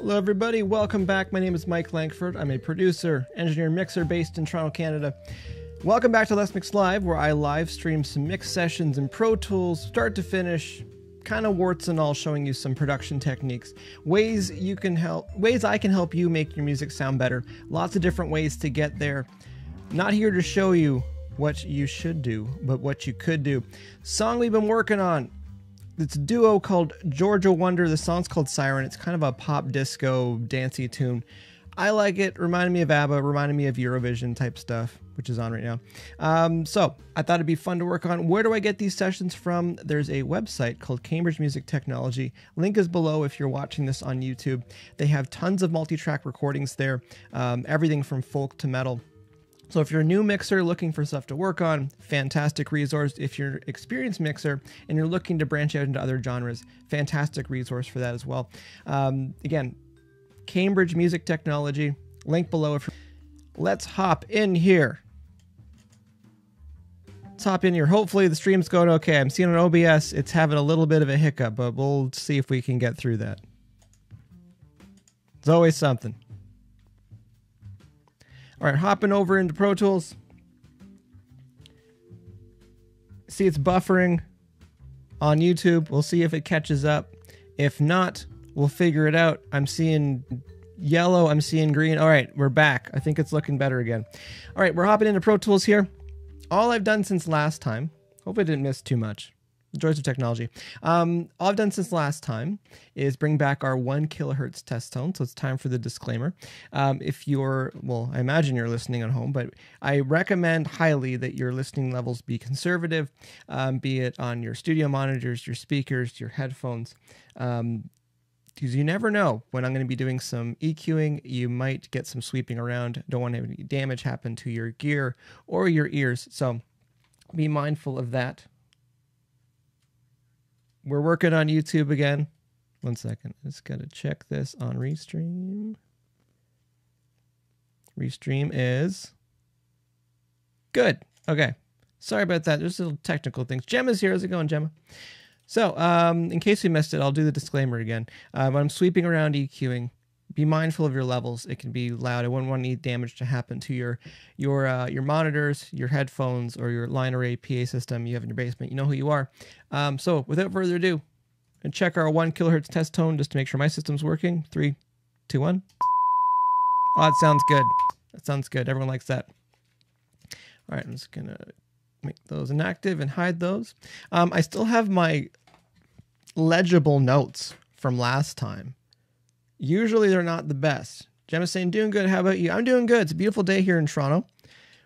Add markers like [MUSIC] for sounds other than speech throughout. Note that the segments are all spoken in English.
Hello, everybody. Welcome back. My name is Mike Langford. I'm a producer, engineer, mixer based in Toronto, Canada. Welcome back to Let's Mix Live, where I live stream some mix sessions in Pro Tools, start to finish, kind of warts and all, showing you some production techniques, ways you can help, ways I can help you make your music sound better. Lots of different ways to get there. Not here to show you what you should do, but what you could do. Song we've been working on it's a duo called Georgia Wonder. The song's called Siren. It's kind of a pop disco dancey tune. I like it. Reminded me of ABBA. Reminded me of Eurovision type stuff, which is on right now. Um, so I thought it'd be fun to work on. Where do I get these sessions from? There's a website called Cambridge Music Technology. Link is below if you're watching this on YouTube. They have tons of multi-track recordings there. Um, everything from folk to metal. So if you're a new mixer looking for stuff to work on, fantastic resource. If you're an experienced mixer and you're looking to branch out into other genres, fantastic resource for that as well. Um, again, Cambridge Music Technology, link below. If let's hop in here. Let's hop in here. Hopefully the stream's going okay. I'm seeing on OBS it's having a little bit of a hiccup, but we'll see if we can get through that. It's always something. All right, hopping over into Pro Tools. See, it's buffering on YouTube. We'll see if it catches up. If not, we'll figure it out. I'm seeing yellow. I'm seeing green. All right, we're back. I think it's looking better again. All right, we're hopping into Pro Tools here. All I've done since last time, hope I didn't miss too much. Joys of technology. Um, all I've done since last time is bring back our one kilohertz test tone. So it's time for the disclaimer. Um, if you're, well, I imagine you're listening at home, but I recommend highly that your listening levels be conservative, um, be it on your studio monitors, your speakers, your headphones. Um, because you never know when I'm going to be doing some EQing, you might get some sweeping around. Don't want any damage happen to your gear or your ears. So be mindful of that we're working on YouTube again. One second. Just got to check this on Restream. Restream is good. Okay. Sorry about that. There's a little technical things. Gemma's here. How's it going, Gemma? So, um, in case we missed it, I'll do the disclaimer again. Um, I'm sweeping around EQing be mindful of your levels. It can be loud. I wouldn't want any damage to happen to your your uh, your monitors, your headphones, or your line array PA system you have in your basement. You know who you are. Um, so without further ado, and check our one kilohertz test tone just to make sure my system's working. Three, two, one. Oh, that sounds good. That sounds good. Everyone likes that. All right, I'm just gonna make those inactive and hide those. Um, I still have my legible notes from last time Usually they're not the best. Gemma's saying, doing good. How about you? I'm doing good. It's a beautiful day here in Toronto.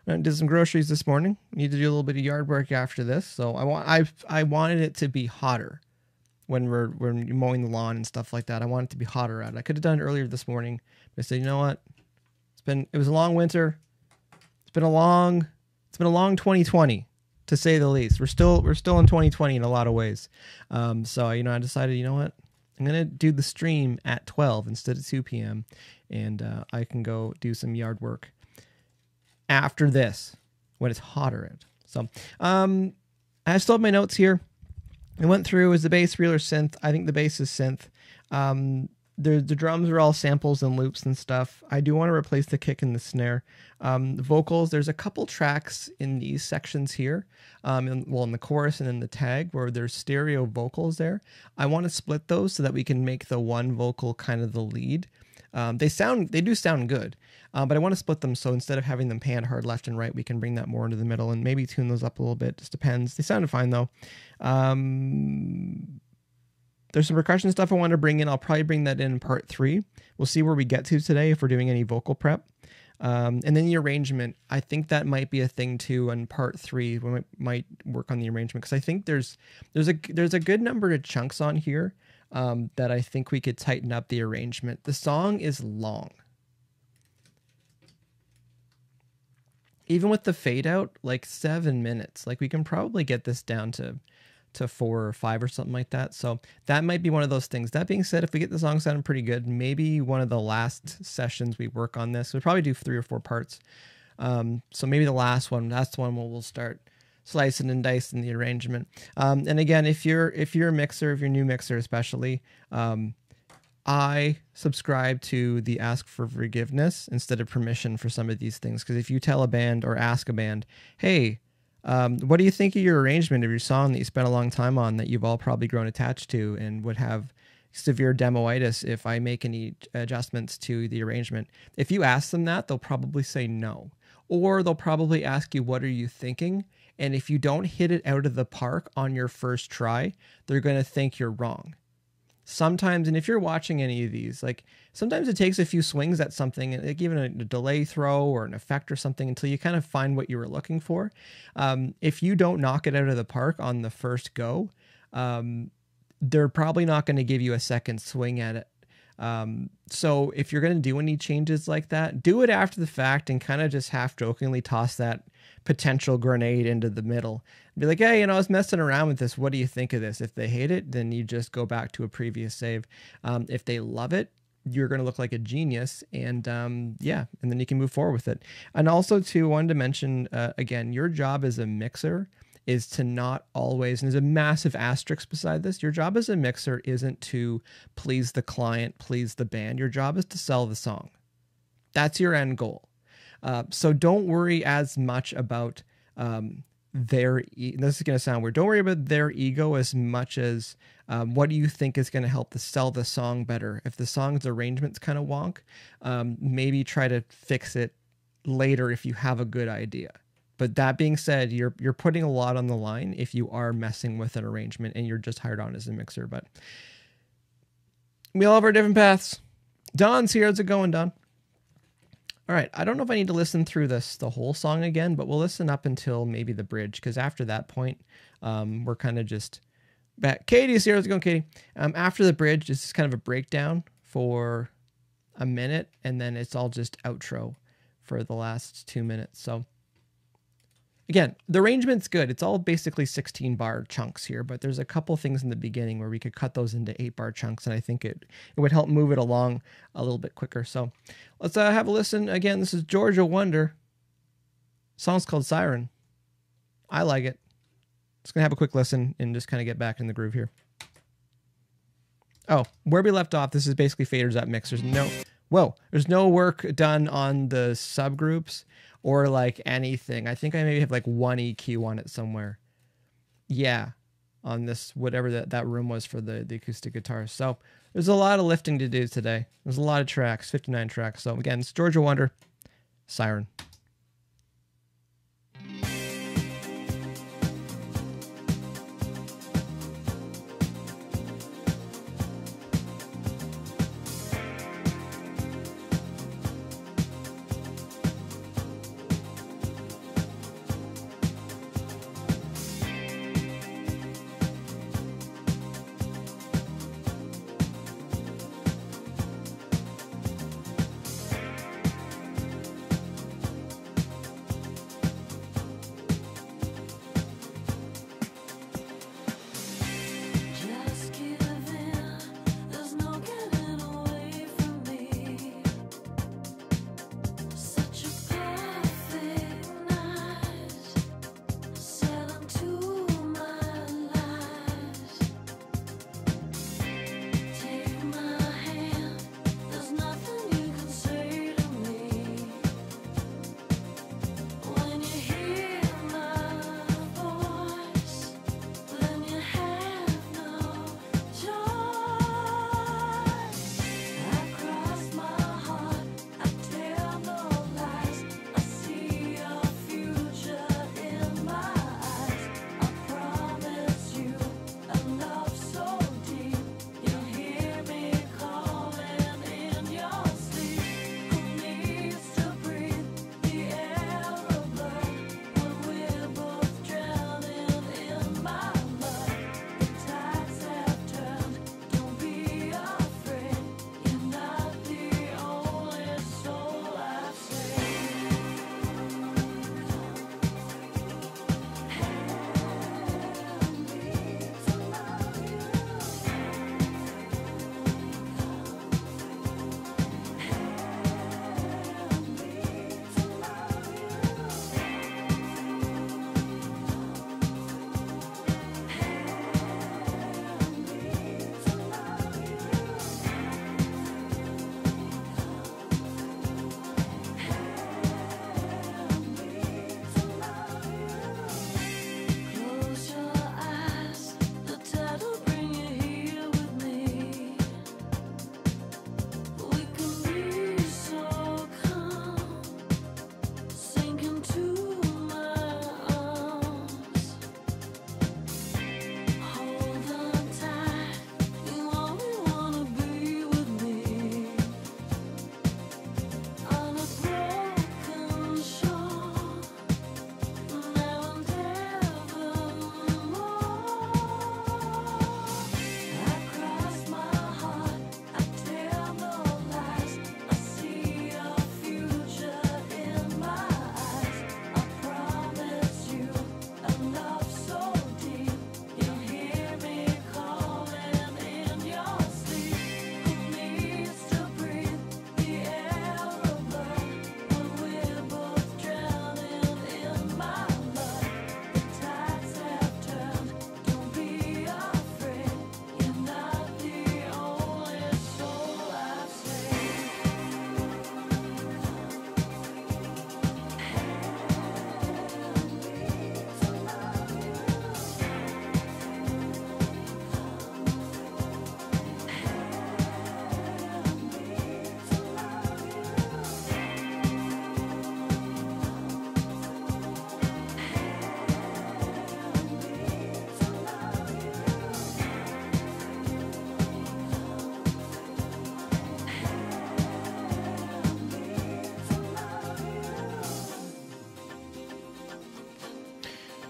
I did some groceries this morning. Need to do a little bit of yard work after this. So I want I I wanted it to be hotter when we're when you're mowing the lawn and stuff like that. I want it to be hotter out. I could have done it earlier this morning, but I said, you know what? It's been it was a long winter. It's been a long it's been a long 2020 to say the least. We're still we're still in 2020 in a lot of ways. Um, so you know I decided, you know what? I'm to do the stream at 12 instead of 2 p.m. And uh, I can go do some yard work after this when it's hotter out. So um, I still have my notes here. I went through is the bass real or synth. I think the bass is synth. Um, the the drums are all samples and loops and stuff. I do want to replace the kick and the snare. Um, the vocals, there's a couple tracks in these sections here, um, in, well, in the chorus and in the tag where there's stereo vocals there. I want to split those so that we can make the one vocal kind of the lead. Um, they sound, they do sound good, uh, but I want to split them so instead of having them panned hard left and right, we can bring that more into the middle and maybe tune those up a little bit. Just depends. They sounded fine though. Um, there's some percussion stuff I want to bring in. I'll probably bring that in, in part three. We'll see where we get to today if we're doing any vocal prep. Um, and then the arrangement, I think that might be a thing too. On part three, we might, might work on the arrangement because I think there's there's a there's a good number of chunks on here um, that I think we could tighten up the arrangement. The song is long. Even with the fade out, like seven minutes, like we can probably get this down to to four or five or something like that. So that might be one of those things. That being said, if we get the song sounding pretty good, maybe one of the last sessions we work on this, we'll probably do three or four parts. Um, so maybe the last one, that's the one where we'll start slicing and dicing the arrangement. Um, and again, if you're if you're a mixer, if you're a new mixer especially, um, I subscribe to the ask for forgiveness instead of permission for some of these things. Because if you tell a band or ask a band, hey, um, what do you think of your arrangement of your song that you spent a long time on that you've all probably grown attached to and would have severe demoitis if I make any adjustments to the arrangement? If you ask them that, they'll probably say no. Or they'll probably ask you, what are you thinking? And if you don't hit it out of the park on your first try, they're going to think you're wrong sometimes and if you're watching any of these like sometimes it takes a few swings at something like even a, delay throw or an effect or something until you kind of find what you were looking for um, if you don't knock it out of the park on the first go um, they're probably not going to give you a second swing at it um, so if you're going to do any changes like that do it after the fact and kind of just half jokingly toss that potential grenade into the middle. Be like, hey, you know, I was messing around with this. What do you think of this? If they hate it, then you just go back to a previous save. Um, if they love it, you're going to look like a genius and um, yeah and then you can move forward with it. And also too wanted to mention uh, again your job as a mixer is to not always and there's a massive asterisk beside this your job as a mixer isn't to please the client please the band. Your job is to sell the song. That's your end goal. Uh, so don't worry as much about um, their. E- this is going to sound weird. Don't worry about their ego as much as um, what do you think is going to help to sell the song better. If the song's arrangement's kind of wonk, um, maybe try to fix it later if you have a good idea. But that being said, you're you're putting a lot on the line if you are messing with an arrangement and you're just hired on as a mixer. But we all have our different paths. Don's here. How's it going, Don? All right, I don't know if I need to listen through this the whole song again, but we'll listen up until maybe the bridge because after that point, um, we're kind of just back. Katie's here. How's it going, Katie? Um, after the bridge, this is kind of a breakdown for a minute, and then it's all just outro for the last two minutes. So Again, the arrangement's good. It's all basically 16 bar chunks here, but there's a couple things in the beginning where we could cut those into eight bar chunks, and I think it, it would help move it along a little bit quicker. So let's uh, have a listen. Again, this is Georgia Wonder. Song's called Siren. I like it. Just gonna have a quick listen and just kind of get back in the groove here. Oh, where we left off, this is basically faders at mixers. No, whoa, there's no work done on the subgroups or like anything. I think I maybe have like one EQ on it somewhere. Yeah, on this whatever that that room was for the the acoustic guitar. So there's a lot of lifting to do today. There's a lot of tracks, 59 tracks. So again, it's Georgia Wonder, Siren.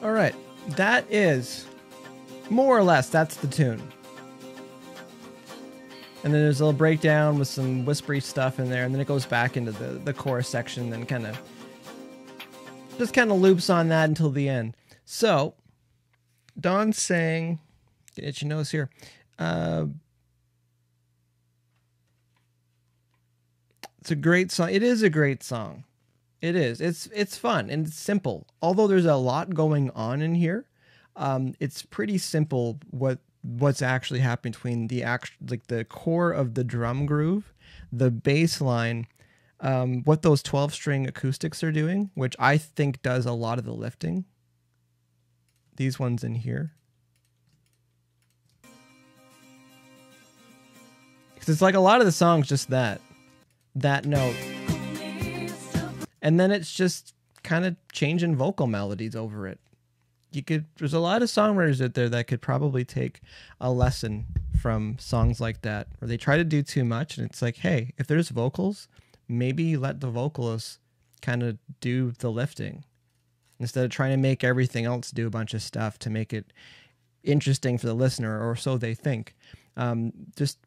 All right, that is more or less that's the tune. And then there's a little breakdown with some whispery stuff in there, and then it goes back into the the chorus section, and kind of just kind of loops on that until the end. So Don's saying, get itchy nose here. Uh, it's a great song. It is a great song. It is. It's it's fun and it's simple. Although there's a lot going on in here, um, it's pretty simple. What what's actually happening between the act like the core of the drum groove, the bass line, um, what those twelve string acoustics are doing, which I think does a lot of the lifting. These ones in here. Because it's like a lot of the songs just that, that note and then it's just kind of changing vocal melodies over it. You could there's a lot of songwriters out there that could probably take a lesson from songs like that where they try to do too much and it's like, hey, if there's vocals, maybe let the vocalists kind of do the lifting instead of trying to make everything else do a bunch of stuff to make it interesting for the listener or so they think. Um, just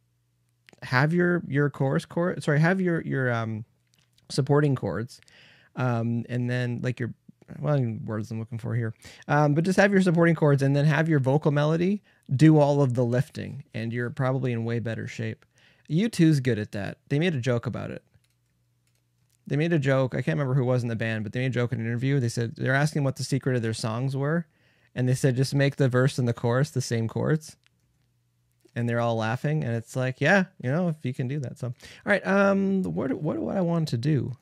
have your your chorus chord sorry have your your um supporting chords um, and then like your well words I'm looking for here, um, but just have your supporting chords and then have your vocal melody do all of the lifting, and you're probably in way better shape. U2's good at that. They made a joke about it. They made a joke. I can't remember who was in the band, but they made a joke in an interview. They said they're asking what the secret of their songs were, and they said just make the verse and the chorus the same chords. And they're all laughing, and it's like, yeah, you know, if you can do that. So, all right, um, what what do I want to do?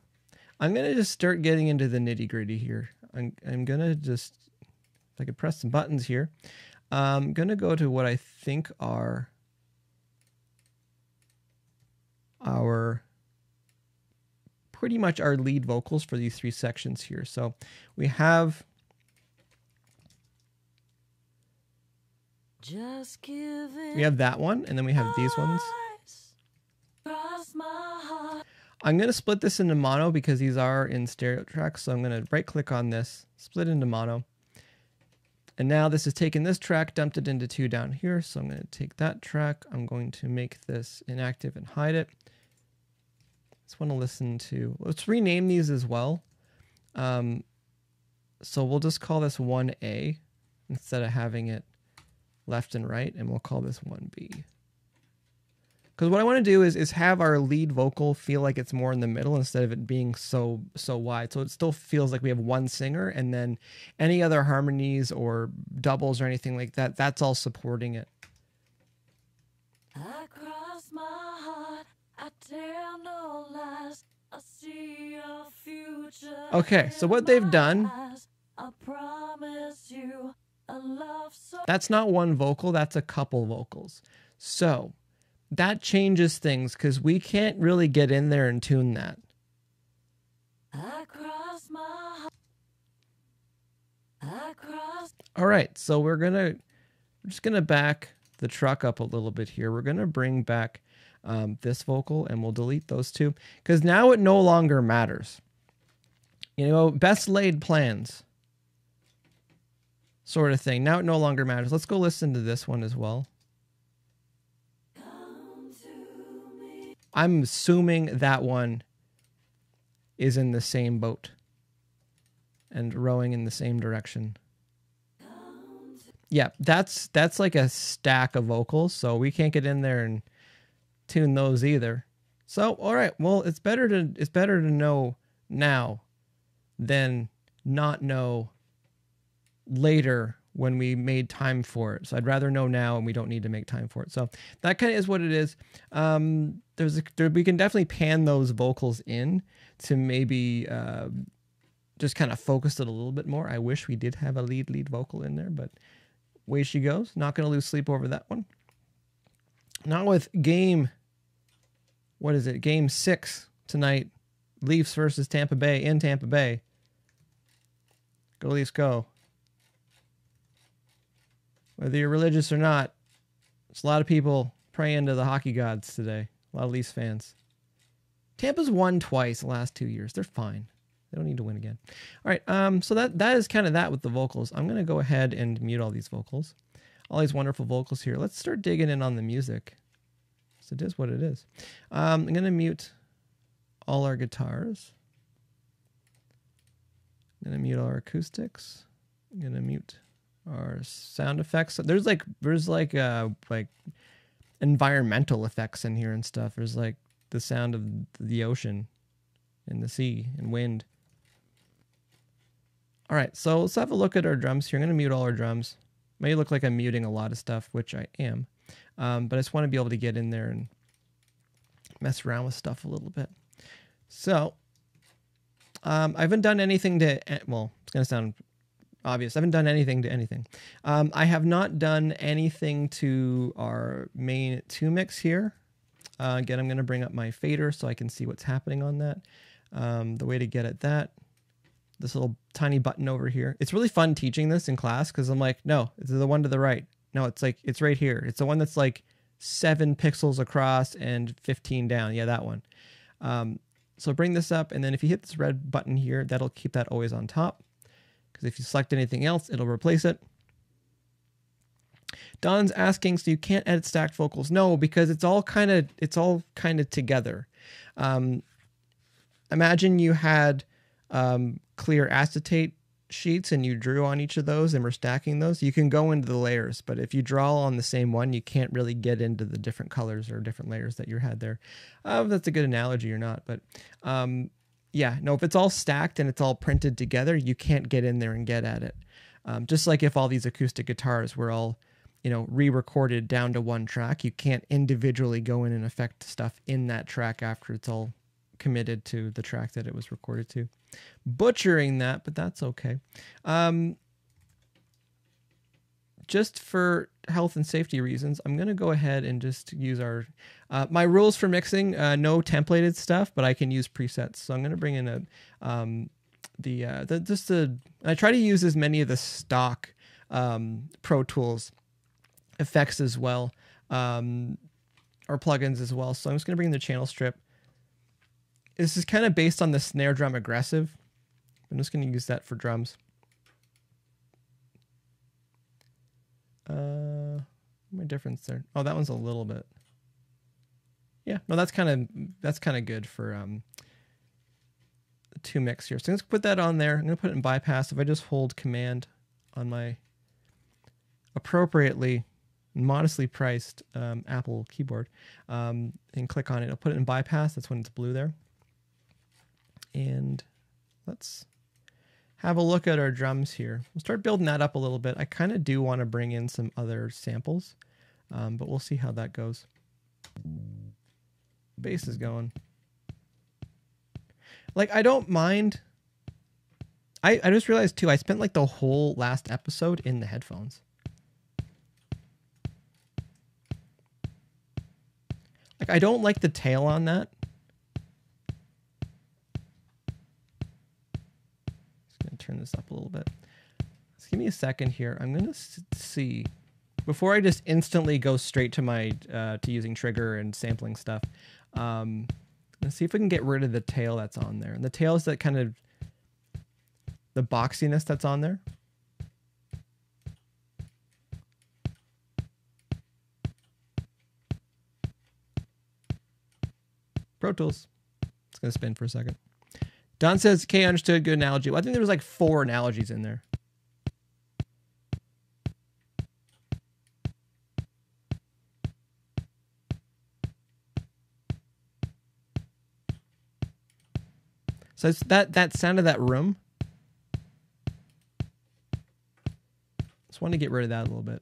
I'm gonna just start getting into the nitty gritty here. I'm I'm gonna just if I could press some buttons here. I'm gonna go to what I think are our pretty much our lead vocals for these three sections here. So we have just we have that one, and then we have these ones. I'm going to split this into mono because these are in stereo tracks. So I'm going to right click on this, split into mono. And now this is taking this track, dumped it into two down here. So I'm going to take that track. I'm going to make this inactive and hide it. Just want to listen to, let's rename these as well. Um, so we'll just call this 1A instead of having it left and right. And we'll call this 1B. Because what I want to do is is have our lead vocal feel like it's more in the middle instead of it being so so wide. So it still feels like we have one singer, and then any other harmonies or doubles or anything like that, that's all supporting it. okay, so what they've done. That's not one vocal, that's a couple vocals. So that changes things because we can't really get in there and tune that. All right, so we're gonna we're just gonna back the truck up a little bit here. We're gonna bring back um, this vocal and we'll delete those two because now it no longer matters. You know, best laid plans sort of thing. Now it no longer matters. Let's go listen to this one as well. I'm assuming that one is in the same boat and rowing in the same direction. Yeah, that's that's like a stack of vocals, so we can't get in there and tune those either. So, all right, well, it's better to it's better to know now than not know later when we made time for it. So I'd rather know now and we don't need to make time for it. So that kind of is what it is. Um, there's a, there, we can definitely pan those vocals in to maybe uh, just kind of focus it a little bit more. I wish we did have a lead lead vocal in there, but way she goes. Not going to lose sleep over that one. Not with game, what is it? Game six tonight. Leafs versus Tampa Bay in Tampa Bay. Go Leafs, go whether you're religious or not, there's a lot of people praying to the hockey gods today. A lot of Leafs fans. Tampa's won twice the last two years. They're fine. They don't need to win again. All right. Um, so that that is kind of that with the vocals. I'm gonna go ahead and mute all these vocals, all these wonderful vocals here. Let's start digging in on the music. So it is what it is. Um, I'm gonna mute all our guitars. I'm gonna mute all our acoustics. I'm gonna mute our sound effects. There's like there's like uh like environmental effects in here and stuff. There's like the sound of the ocean and the sea and wind. All right, so let's have a look at our drums here. I'm gonna mute all our drums. May look like I'm muting a lot of stuff, which I am, um, but I just want to be able to get in there and mess around with stuff a little bit. So um, I haven't done anything to, eh, well, it's to sound obvious. I haven't done anything to anything. Um, I have not done anything to our main 2 mix here. Uh, again, I'm going to bring up my fader so I can see what's happening on that. Um, the way to get at that, this little tiny button over here. It's really fun teaching this in class because I'm like, no, it's the one to the right. No, it's like, it's right here. It's the one that's like seven pixels across and 15 down. Yeah, that one. Um, so bring this up, and then if you hit this red button here, that'll keep that always on top. Because if you select anything else, it'll replace it. Don's asking, so you can't edit stacked vocals? No, because it's all kind of it's all kind of together. Um, imagine you had um, clear acetate sheets and you drew on each of those and we're stacking those, you can go into the layers. But if you draw on the same one, you can't really get into the different colors or different layers that you had there. Uh, that's a good analogy or not. But um, yeah, no, if it's all stacked and it's all printed together, you can't get in there and get at it. Um, just like if all these acoustic guitars were all, you know, re-recorded down to one track, you can't individually go in and affect stuff in that track after it's all committed to the track that it was recorded to. Butchering that, but that's okay. Um, just for health and safety reasons, I'm going to go ahead and just use our uh, my rules for mixing. Uh, no templated stuff, but I can use presets. So I'm going to bring in a um, the uh, the just the I try to use as many of the stock um, Pro Tools effects as well, um, or plugins as well. So I'm just going to bring in the channel strip. This is kind of based on the snare drum aggressive. I'm just going to use that for drums. Uh, my difference there. Oh, that one's a little bit. Yeah, no, that's kind of that's kind of good for um two mix here. So let's put that on there. I'm gonna put it in bypass. If I just hold command on my appropriately modestly priced um, Apple keyboard um, and click on it, I'll put it in bypass. That's when it's blue there. And let's have a look at our drums here. We'll start building that up a little bit. I kind of do want to bring in some other samples, um, but we'll see how that goes. Bass is going. Like, I don't mind. I, I just realized, too, I spent like the whole last episode in the headphones. Like, I don't like the tail on that. Just gonna turn this up a little bit. Just give me a second here. I'm to see before I just instantly go straight to my uh, to using trigger and sampling stuff. Um, let's see if we can get rid of the tail that's on there. And the tail is that kind of the boxiness that's on there. Pro Tools. It's going to spin for a second. Don says, "Okay, understood. Good analogy." Well, I think there was like four analogies in there. So it's that that sound of that room. Just want to get rid of that a little bit.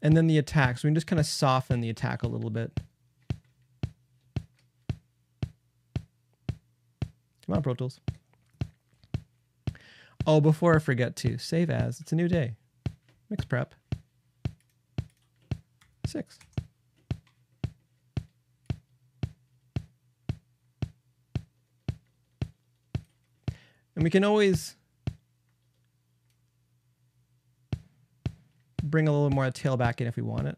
And then the attack. So we can just kind of soften the attack a little bit. Come on, Pro Tools. Oh, before I forget to, save as. It's a new day. Mix prep. Six. And we can always bring a little more tail back in if we want it.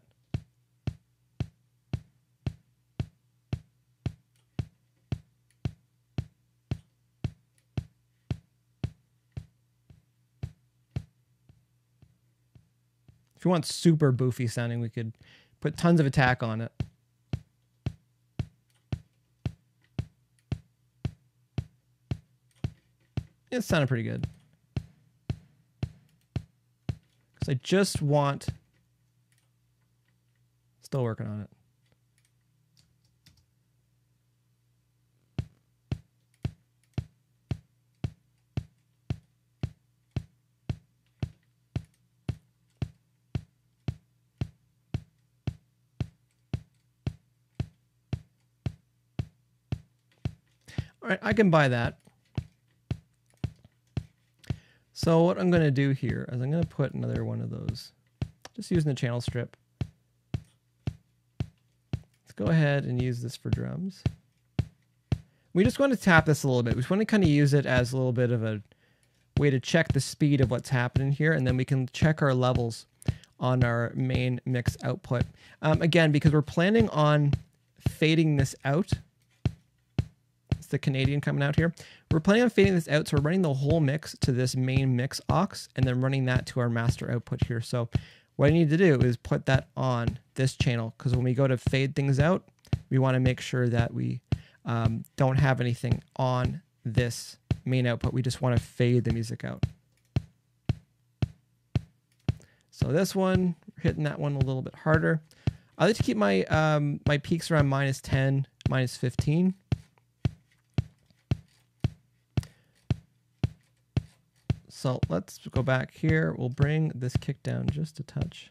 If you want super boofy sounding, we could put tons of attack on it. It sounded pretty good. Because I just want... Still working on it. All right, I can buy that. So what I'm going to do here is I'm going to put another one of those, just using the channel strip. Let's go ahead and use this for drums. We just want to tap this a little bit. We just want to kind of use it as a little bit of a way to check the speed of what's happening here, and then we can check our levels on our main mix output. Um, again, because we're planning on fading this out the Canadian coming out here. We're planning on fading this out, so we're running the whole mix to this main mix aux, and then running that to our master output here. So what I need to do is put that on this channel, because when we go to fade things out, we want to make sure that we um, don't have anything on this main output. We just want to fade the music out. So this one, hitting that one a little bit harder. I like to keep my um, my peaks around minus 10, minus 15. So let's go back here. We'll bring this kick down just a touch.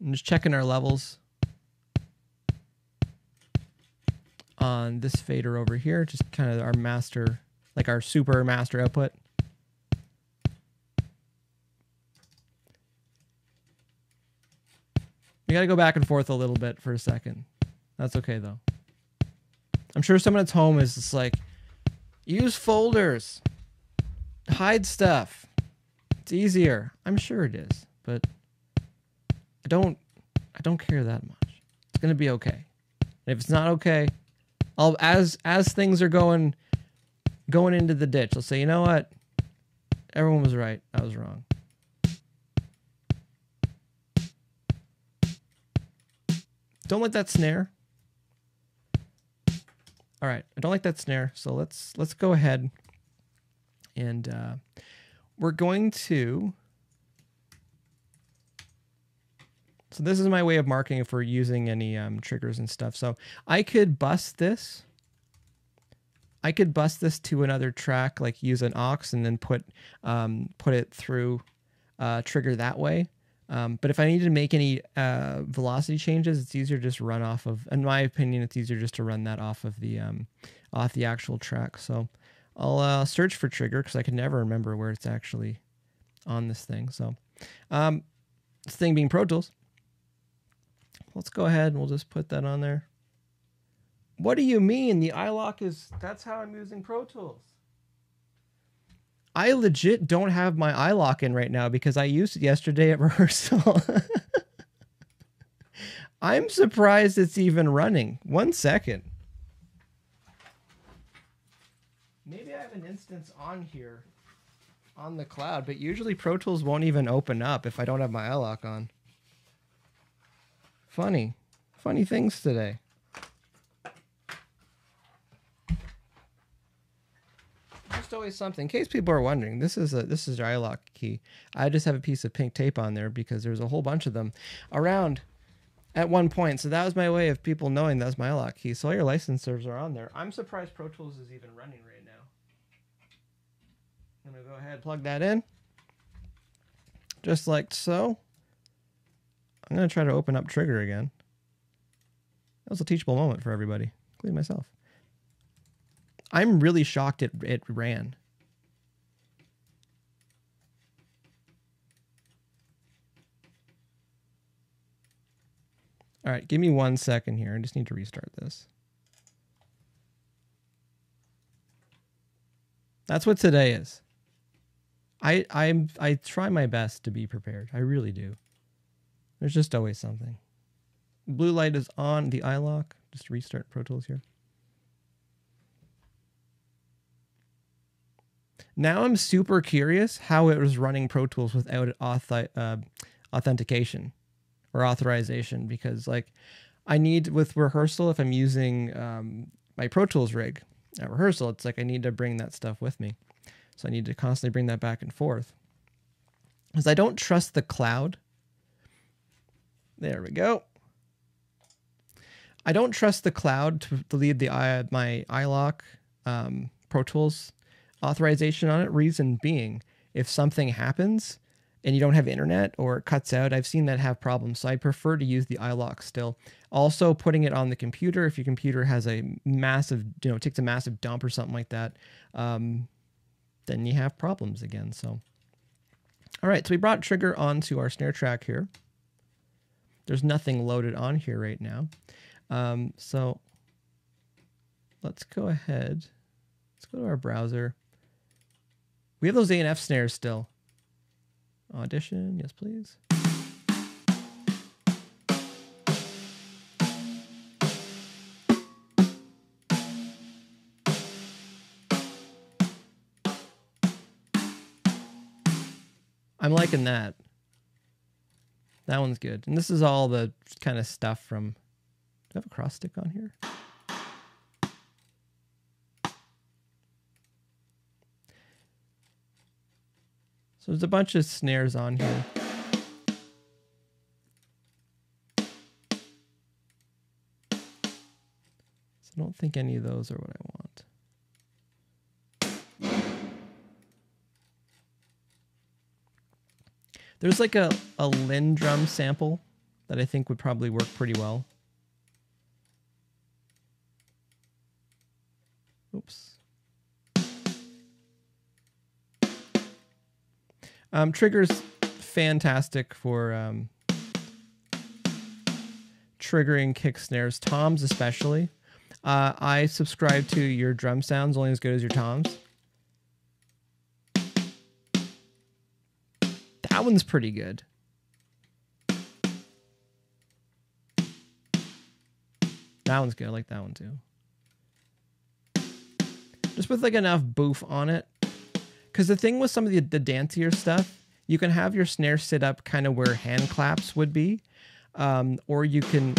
I'm just checking our levels on this fader over here, just kind of our master, like our super master output. We got to go back and forth a little bit for a second. That's okay though. I'm sure someone at home is just like, use folders, hide stuff. It's easier. I'm sure it is, but I don't. I don't care that much. It's gonna be okay. And if it's not okay, I'll as as things are going going into the ditch. I'll say, you know what? Everyone was right. I was wrong. Don't let that snare. All right, I don't like that snare, so let's let's go ahead and uh, we're going to. So this is my way of marking if we're using any um, triggers and stuff. So I could bust this. I could bust this to another track, like use an aux and then put um, put it through uh, trigger that way. Um, but if I need to make any uh, velocity changes, it's easier to just run off of. In my opinion, it's easier just to run that off of the um, off the actual track. So I'll uh, search for trigger because I can never remember where it's actually on this thing. So um, this thing being Pro Tools. Let's go ahead and we'll just put that on there. What do you mean? The iLok is that's how I'm using Pro Tools. I legit don't have my iLok in right now because I used it yesterday at [LAUGHS] rehearsal. I'm surprised it's even running. One second. Maybe I have an instance on here on the cloud, but usually Pro Tools won't even open up if I don't have my iLok on. Funny. Funny things today. Just always something. In case people are wondering, this is a this is our iLok key. I just have a piece of pink tape on there because there's a whole bunch of them around at one point. So that was my way of people knowing that's my iLok key. So all your licensors are on there. I'm surprised Pro Tools is even running right now. I'm gonna go ahead and plug that in. Just like so. I'm gonna try to open up Trigger again. That was a teachable moment for everybody, including myself. I'm really shocked it, it ran. All right, give me one second here. I just need to restart this. That's what today is. I I I try my best to be prepared. I really do. There's just always something. Blue light is on the iLok. Just restart Pro Tools here. Now I'm super curious how it was running Pro Tools without auth- uh, authentication or authorization because like I need with rehearsal if I'm using um, my Pro Tools rig at rehearsal, it's like I need to bring that stuff with me. So I need to constantly bring that back and forth. Because I don't trust the cloud. There we go. I don't trust the cloud to, leave the my iLok um, Pro Tools authorization on it. Reason being, if something happens and you don't have internet or it cuts out, I've seen that have problems. So I prefer to use the iLok still. Also, putting it on the computer if your computer has a massive, you know, takes a massive dump or something like that, um, then you have problems again. So, all right, so we brought trigger onto our snare track here. There's nothing loaded on here right now. Um, so let's go ahead. Let's go to our browser. We have those A and F snares still. Audition, yes, please. I'm liking that. That one's good. And this is all the kind of stuff from. Do I have a cross stick on here? So there's a bunch of snares on here. So I don't think any of those are what I want. There's like a, a LinnDrum sample that I think would probably work pretty well. Oops. Um, Trigger's fantastic for um, triggering kick snares, toms especially. Uh, I subscribe to your drum sounds only as good as your toms. That one's pretty good. That one's good. I like that one too. Just with like enough boof on it because the thing with some of the, the dancier stuff, you can have your snare sit up kind of where hand claps would be, um, or you can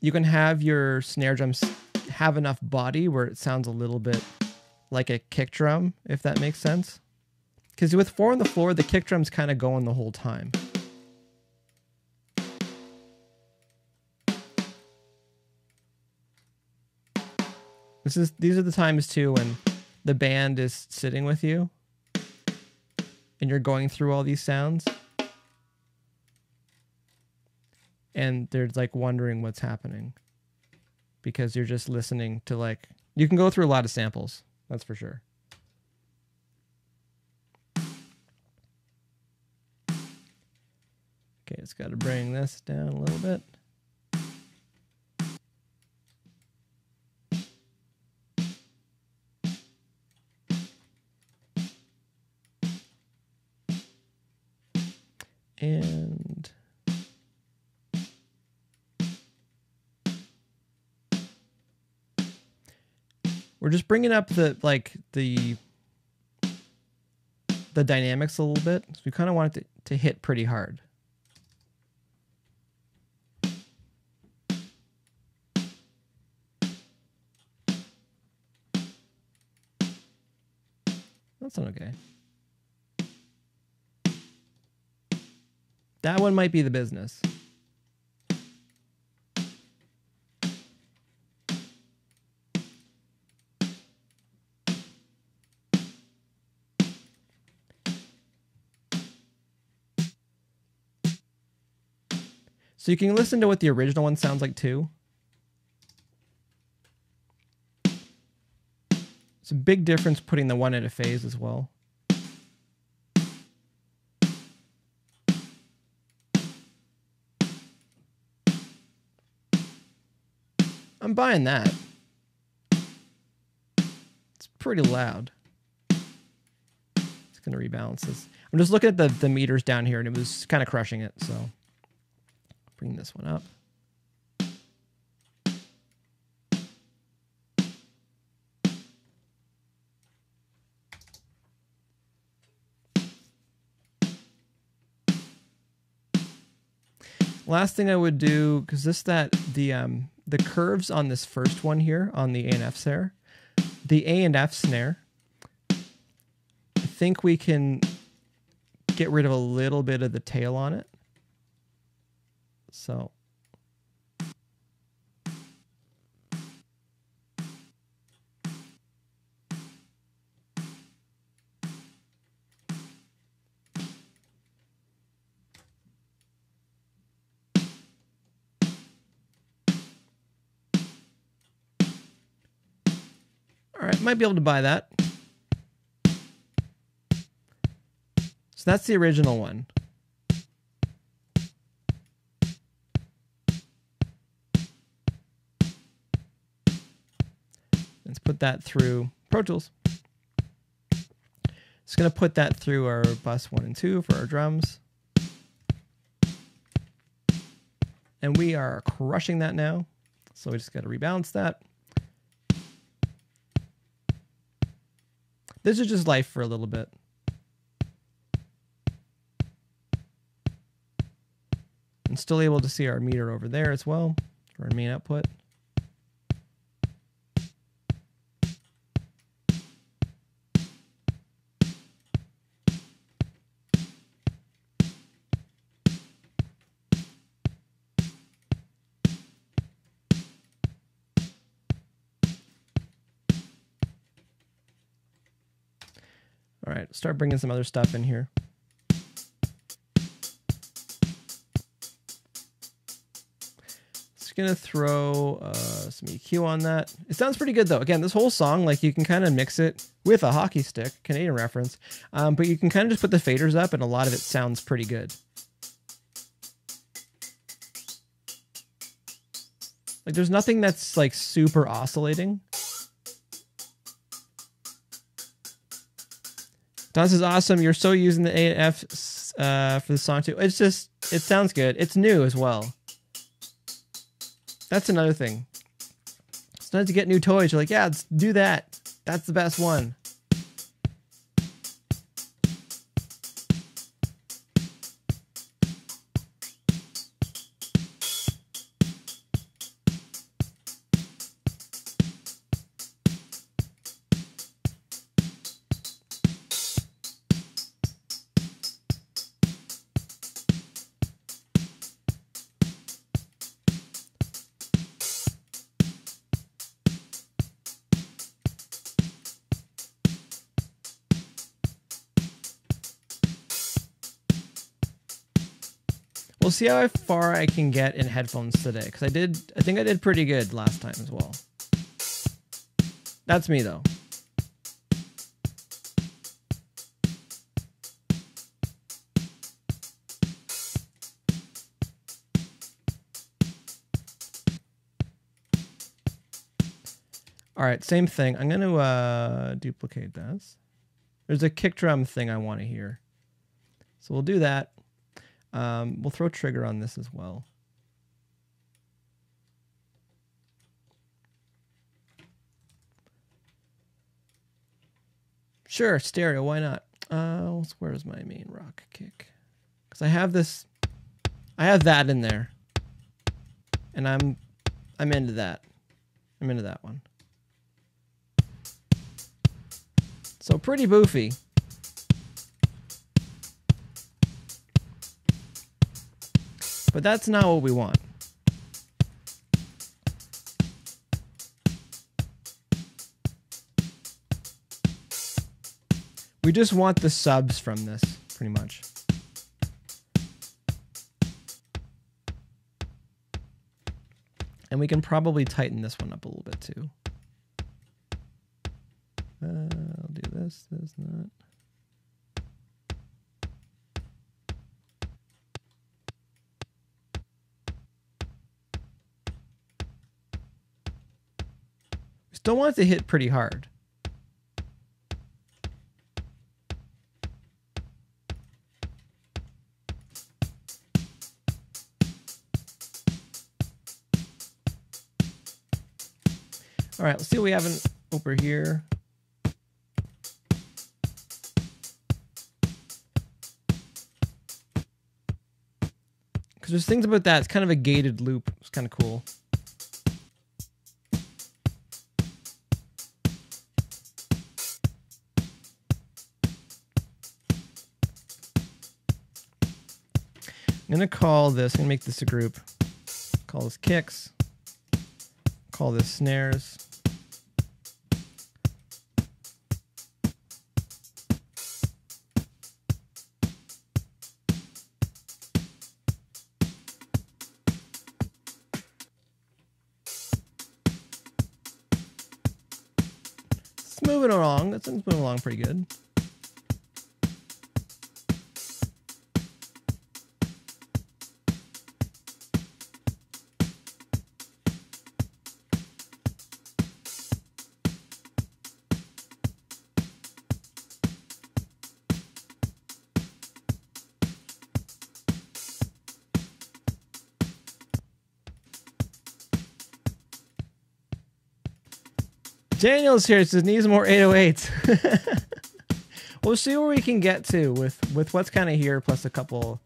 you can have your snare drums have enough body where it sounds a little bit like a kick drum, if that makes sense. Because with four on the floor, the kick drum's kind of going the whole time. This is these are the times too when the band is sitting with you and you're going through all these sounds and they're like wondering what's happening because you're just listening to like you can go through a lot of samples that's for sure. Okay it's got to bring this down a little bit and we're just bringing up the like the the dynamics a little bit. So we kind of want it to, to hit pretty hard. That's not okay. That one might be the business. So you can listen to what the original one sounds like too. It's a big difference putting the one at a phase as well. I'm buying that. It's pretty loud. It's going to rebalance this. I'm just looking at the, the meters down here, and it was kind of crushing it, so bring this one up. last thing I would do because this that the um the curves on this first one here on the A and F snare, the A and F snare. I think we can get rid of a little bit of the tail on it. So might be able to buy that. So that's the original one. Let's put that through Pro Tools. It's going to put that through our bus one and two for our drums. And we are crushing that now. So we just got to rebalance that. This is just life for a little bit. I'm still able to see our meter over there as well, our main output. Start bringing some other stuff in here. Just gonna throw uh, some EQ on that. It sounds pretty good though. Again, this whole song, like you can kind of mix it with a hockey stick, Canadian reference, um, but you can kind of just put the faders up, and a lot of it sounds pretty good. Like there's nothing that's like super oscillating. Don is awesome. You're so using the A and F uh, for the song too. It's just, it sounds good. It's new as well. That's another thing. Sometimes you get new toys. You're like, yeah, let's do that. That's the best one. See how far I can get in headphones today, because I did, I think I did pretty good last time as well. That's me though. All right, same thing. I'm going to uh, duplicate this. There's a kick drum thing I want to hear. So we'll do that. Um, we'll throw trigger on this as well. Sure, stereo, why not? Uh, where's my main rock kick? Because I have this, I have that in there. And I'm, I'm into that. I'm into that one. So pretty boofy. But that's not what we want. We just want the subs from this, pretty much. And we can probably tighten this one up a little bit too. Uh, I'll do this, this, that. Still want it to hit pretty hard. All right, let's see what we have in, over here. Because there's things about that. It's kind of a gated loop. It's kind of cool. I'm gonna call this. I'm gonna make this a group. Call this kicks. Call this snares. It's moving along. That's moving along pretty good. Daniel's here. Says needs more 808s. [LAUGHS] we'll see where we can get to with with what's kind of here, plus a couple.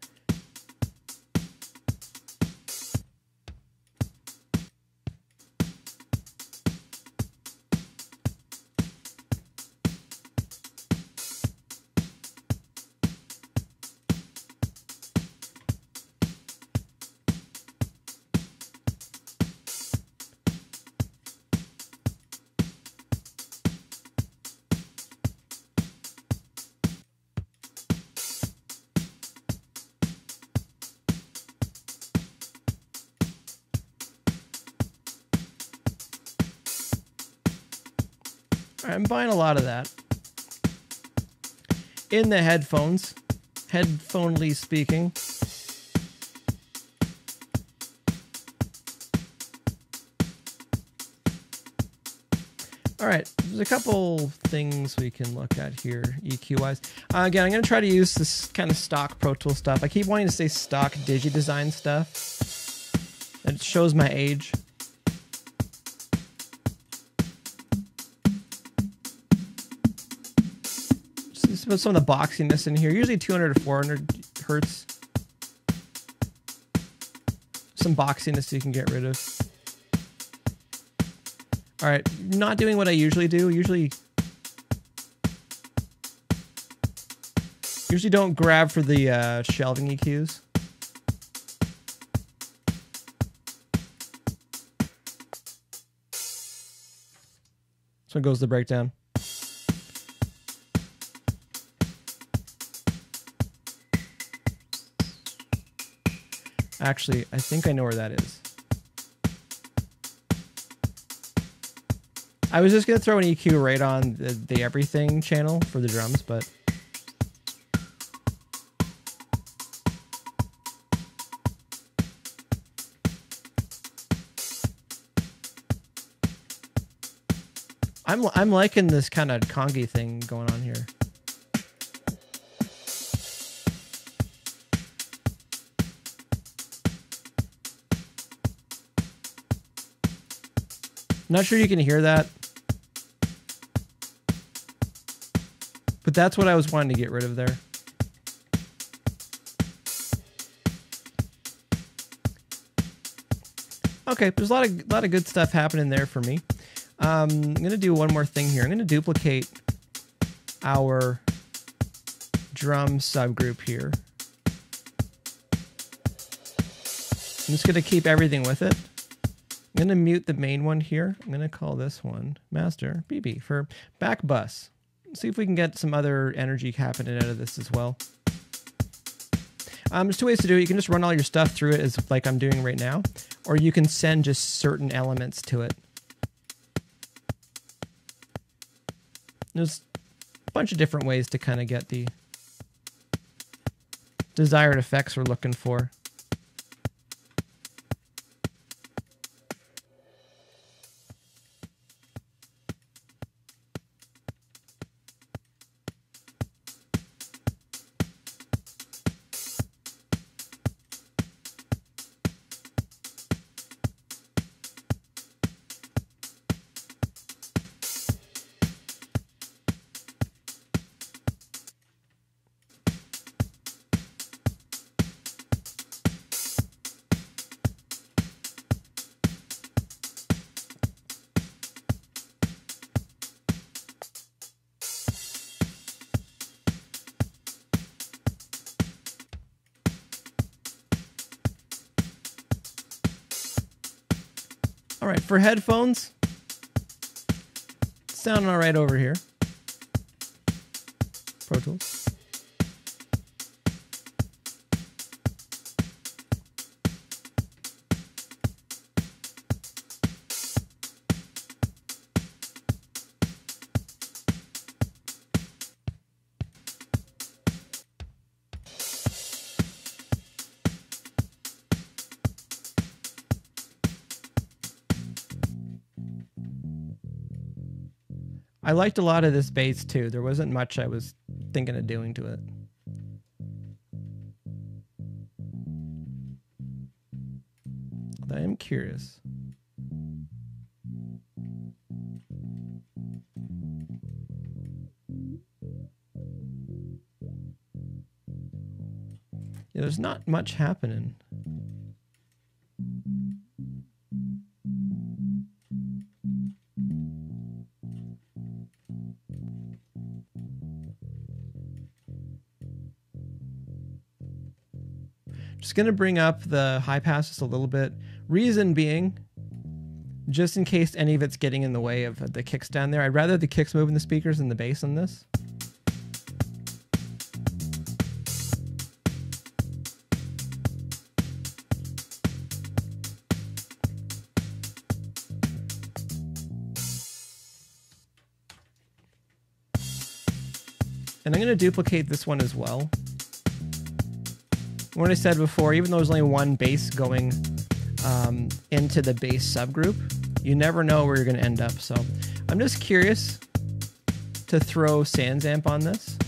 Buying a lot of that. In the headphones, headphonely speaking. All right, there's a couple things we can look at here EQ wise. Uh, again, I'm going to try to use this kind of stock Pro Tool stuff. I keep wanting to say stock DigiDesign stuff. It shows my age. Put some of the boxiness in here. Usually 200 to 400 hertz. Some boxiness you can get rid of. All right, not doing what I usually do. Usually, usually don't grab for the uh, shelving EQs. So goes the breakdown. Actually, I think I know where that is. I was just going to throw an EQ right on the, the everything channel for the drums, but... I'm, I'm liking this kind of congy thing going on here. Not sure you can hear that. But that's what I was wanting to get rid of there. Okay, there's a lot of lot of good stuff happening there for me. Um, I'm gonna do one more thing here. I'm gonna duplicate our drum subgroup here. I'm just gonna keep everything with it. I'm going to mute the main one here. I'm going to call this one master BB for back bus. See if we can get some other energy happening out of this as well. Um, there's two ways to do it. You can just run all your stuff through it as like I'm doing right now, or you can send just certain elements to it. There's a bunch of different ways to kind of get the desired effects we're looking for. For headphones, sounding all right over here. Liked a lot of this bass too. There wasn't much I was thinking of doing to it. I am curious. Yeah, there's not much happening. Going to bring up the high pass just a little bit. Reason being, just in case any of it's getting in the way of the kicks down there, I'd rather the kicks move in the speakers than the bass on this. And I'm going to duplicate this one as well what I said before, even though there's only one bass going um, into the bass subgroup, you never know where you're going to end up. So I'm just curious to throw SansAmp on this.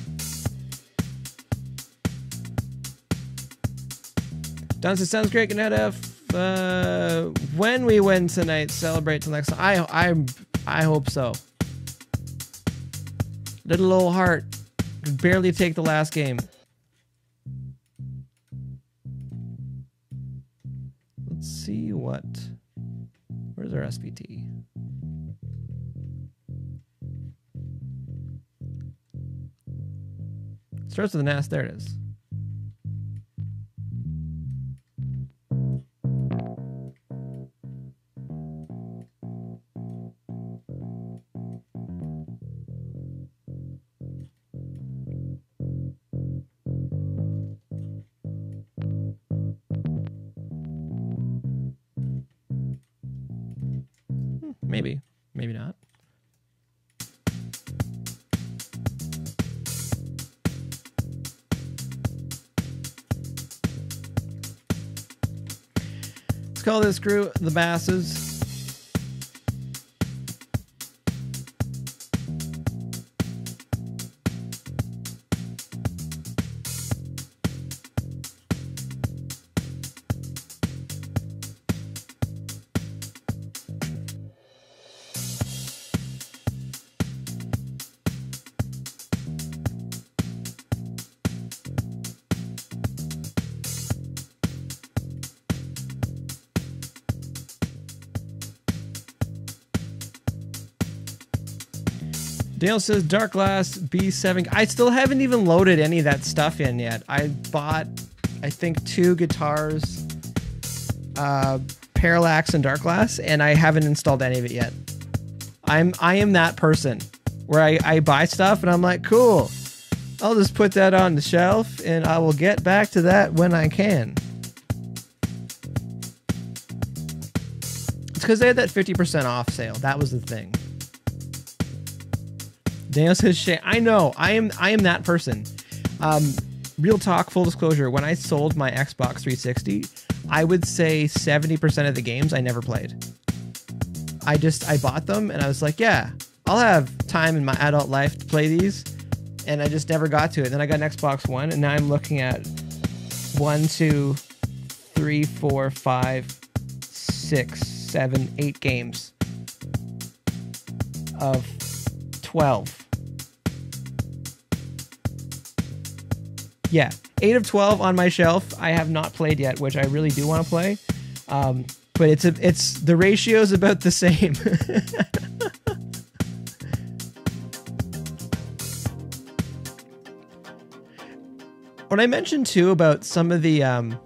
Don says, sounds great, Ganetta. Uh, when we win tonight, celebrate till next time. I, I, I hope so. Little old heart could barely take the last game. Our SVT? Starts with an S. There it is. Let's call this crew the Basses. Dale says Darkglass B7. I still haven't even loaded any of that stuff in yet. I bought, I think, two guitars, uh, Parallax and Darkglass, and I haven't installed any of it yet. I'm I am that person where I, I buy stuff and I'm like, cool. I'll just put that on the shelf and I will get back to that when I can. It's because they had that 50% off sale. That was the thing. Daniel says Shay. I know. I am I am that person. Um, real talk, full disclosure, when I sold my Xbox 360, I would say 70% of the games I never played. I just I bought them and I was like, yeah, I'll have time in my adult life to play these. And I just never got to it. Then I got an Xbox One and now I'm looking at one, two, three, four, five, six, seven, eight games of 12 yeah, eight of twelve on my shelf. I have not played yet, which I really do want to play. Um, but it's a, it's the ratio is about the same. [LAUGHS] what I mentioned too about some of the um,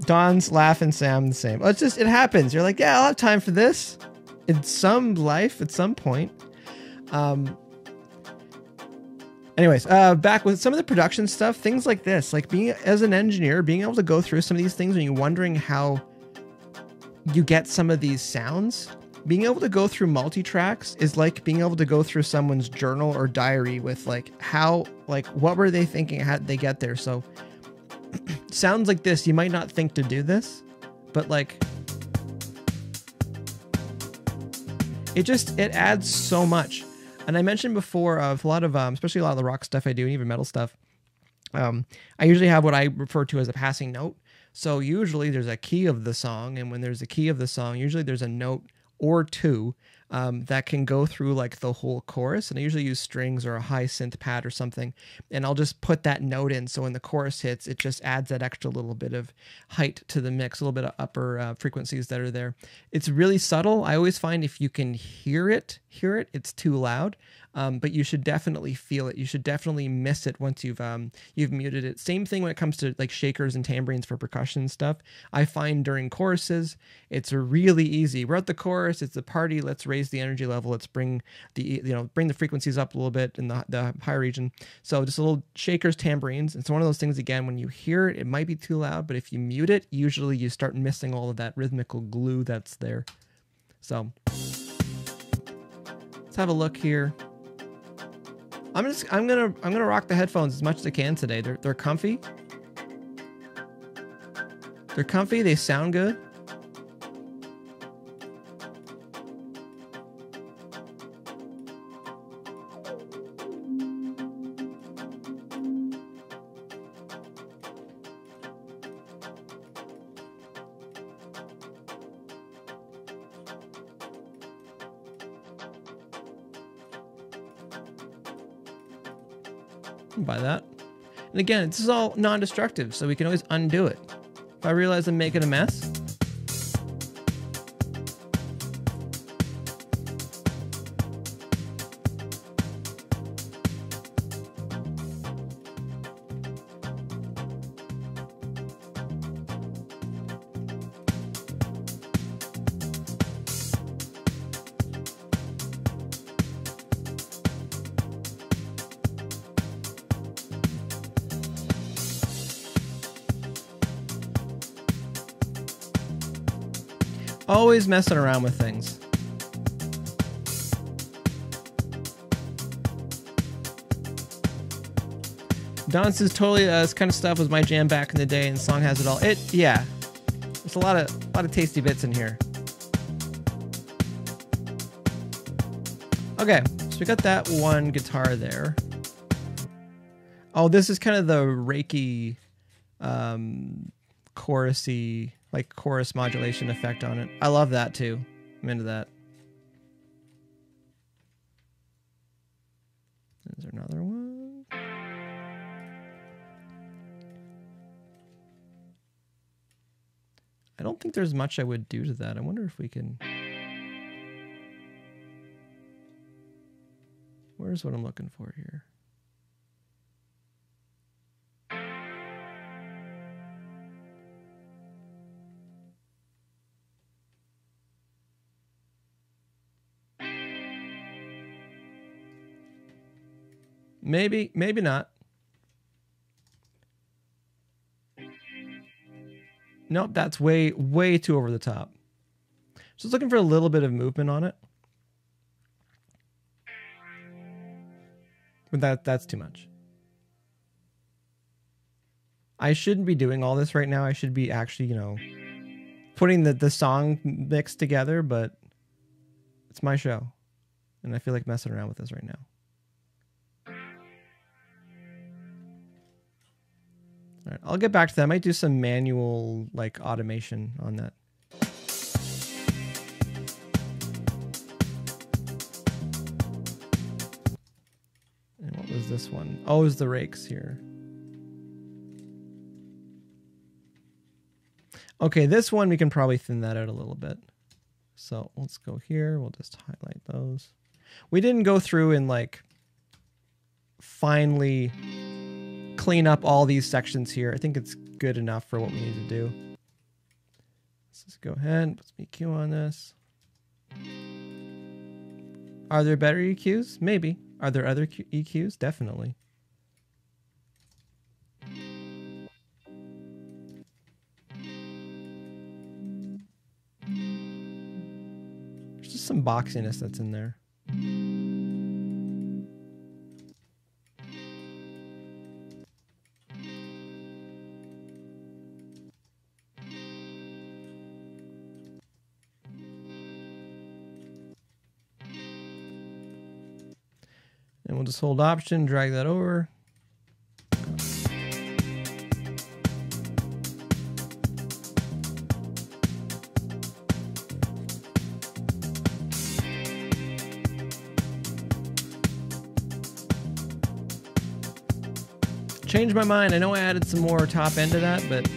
Don's and Sam the same. Oh, it's just it happens. You're like, yeah, I'll have time for this in some life at some point. Um. Anyways, uh, back with some of the production stuff, things like this, like being as an engineer, being able to go through some of these things and you're wondering how you get some of these sounds. Being able to go through multi-tracks is like being able to go through someone's journal or diary with like how like what were they thinking? How did they get there? So [CLEARS THROAT] sounds like this. You might not think to do this but like it just it adds so much and i mentioned before of a lot of um, especially a lot of the rock stuff i do and even metal stuff um, i usually have what i refer to as a passing note. So usually there's a key of the song and when there's a key of the song usually there's a note or two um, that can go through like the whole chorus. And I usually use strings or a high synth pad or something. And I'll just put that note in. So when the chorus hits, it just adds that extra little bit of height to the mix, a little bit of upper uh, frequencies that are there. It's really subtle. I always find if you can hear it, hear it, it's too loud um, but you should definitely feel it. You should definitely miss it once you've um, you've muted it. Same thing when it comes to like shakers and tambourines for percussion stuff. I find during choruses, it's really easy. We're at the chorus, it's a party. Let's raise the energy level. Let's bring the you know bring the frequencies up a little bit in the the higher region. So just a little shakers, tambourines. It's one of those things again. When you hear it, it might be too loud, but if you mute it, usually you start missing all of that rhythmical glue that's there. So let's have a look here. I'm just I'm gonna I'm gonna rock the headphones as much as I can today. They're they're comfy. They're comfy. They sound good. And again, this is all non-destructive, so we can always undo it. If I realize I'm making a mess, Always messing around with things. Dance's totally uh, this kind of stuff was my jam back in the day, and the song has it all. It yeah, there's a lot of a lot of tasty bits in here. Okay, so we got that one guitar there. Oh, this is kind of the Reiki, um, chorusy like chorus modulation effect on it. I love that too. I'm into that. There another one? I don't think there's much I would do to that. I wonder if we can. Where's what I'm looking for here? Maybe, maybe not. Nope, that's way, way too over the top. Just looking for a little bit of movement on it. But that that's too much. I shouldn't be doing all this right now. I should be actually, you know, putting the, the song mix together, but it's my show. And I feel like messing around with this right now. All right, I'll get back to that. I might do some manual like automation on that. And what was this one? Oh, it was the rakes here. Okay, this one we can probably thin that out a little bit. So let's go here. We'll just highlight those. We didn't go through and like finally clean up all these sections here. I think it's good enough for what we need to do. Let's just go ahead, and put some EQ on this. Are there better EQs? Maybe. Are there other EQs? Definitely. There's just some boxiness that's in there. Just hold option, drag that over. Changed my mind. I know I added some more top end to that, but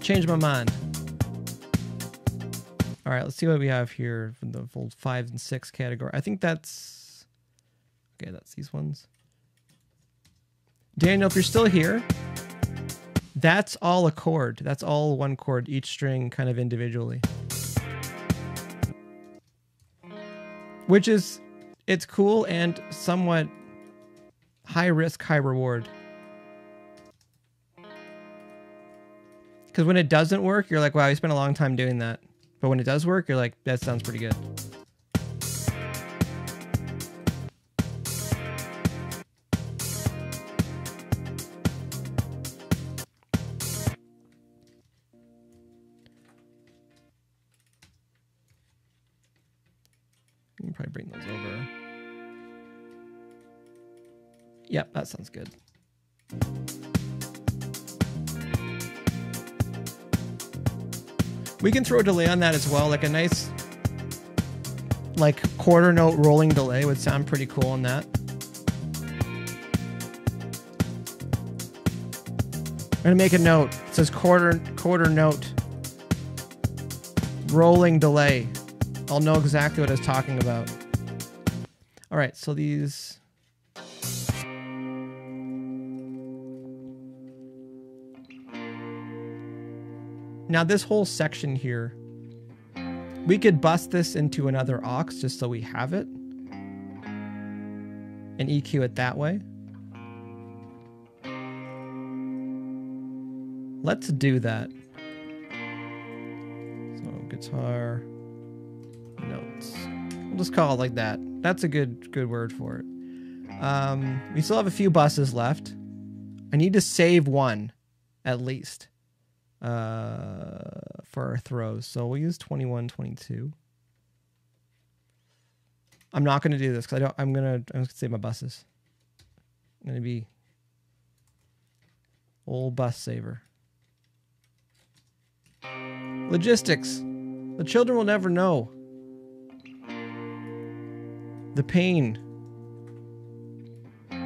changed my mind. All right, let's see what we have here for the full five and six category. I think that's okay. That's these ones. Daniel, if you're still here, that's all a chord. That's all one chord, each string kind of individually. Which is, it's cool and somewhat high risk, high reward. Because when it doesn't work, you're like, wow, you spent a long time doing that. But when it does work, you're like, that sounds pretty good. That sounds good. We can throw a delay on that as well, like a nice like quarter note rolling delay would sound pretty cool on that. I'm gonna make a note. It says quarter quarter note rolling delay. I'll know exactly what I was talking about. All right, so these Now this whole section here, we could bust this into another aux just so we have it and EQ it that way. Let's do that. So guitar notes. We'll just call it like that. That's a good good word for it. Um, we still have a few buses left. I need to save one at least uh, for our throws. So we'll use 21, 22. I'm not going to do this because I don't. I'm gonna. I'm gonna save my buses. I'm gonna be old bus saver. Logistics. The children will never know the pain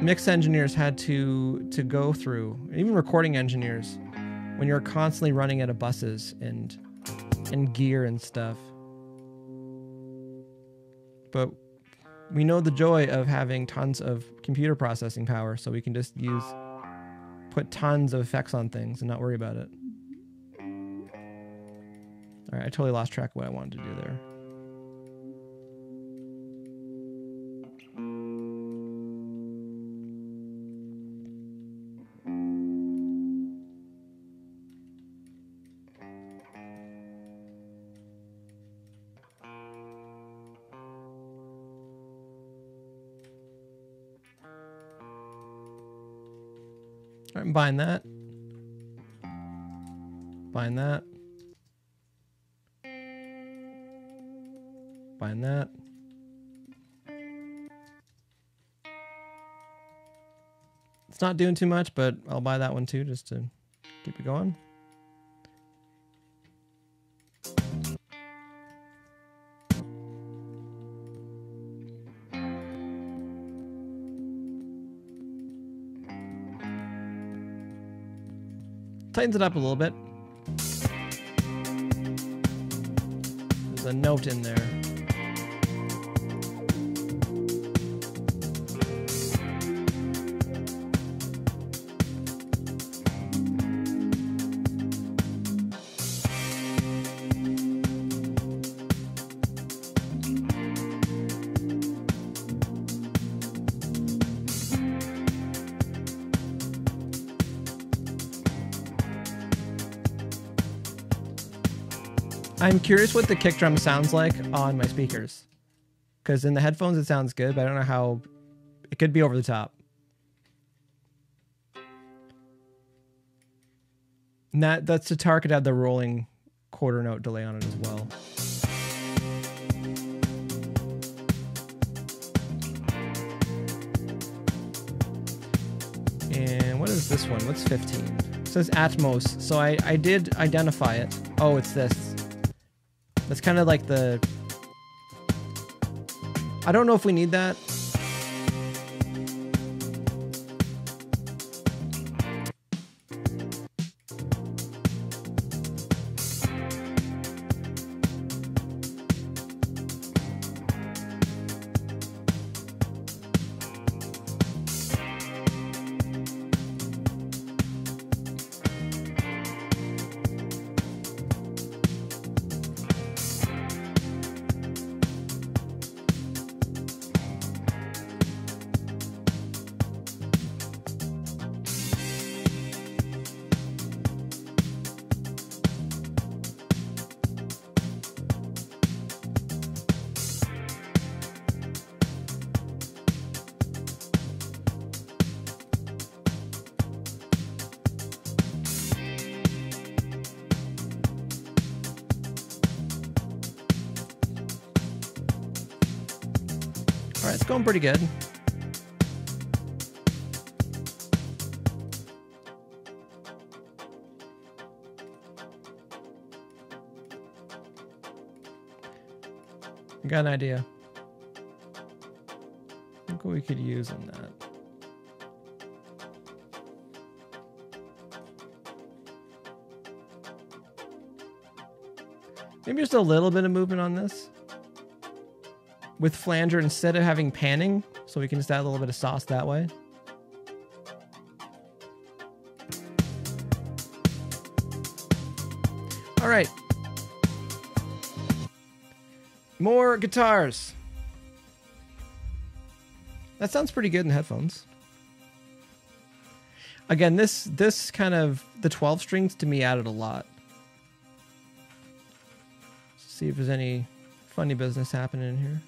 mix engineers had to to go through, even recording engineers, when you're constantly running out of buses and and gear and stuff. But we know the joy of having tons of computer processing power, so we can just use put tons of effects on things and not worry about it. All right, I totally lost track of what I wanted to do there. Right, that. Buying that. Buying that. It's not doing too much, but I'll buy that one too just to keep it going. Tightens it up a little bit. There's a note in there. I'm curious what the kick drum sounds like on my speakers. Because in the headphones it sounds good, but I don't know how... It could be over the top. And that, that's the target had the rolling quarter note delay on it as well. And what is this one? What's 15? It says Atmos. So I, I did identify it. Oh, it's this. That's kind of like the... I don't know if we need that. Going pretty good. I got an idea. Look what we could use on that. Maybe just a little bit of movement on this with flanger instead of having panning, so we can just add a little bit of sauce that way. All right. More guitars. That sounds pretty good in headphones. Again, this this kind of the 12 strings to me added a lot. see if there's any funny business happening in here.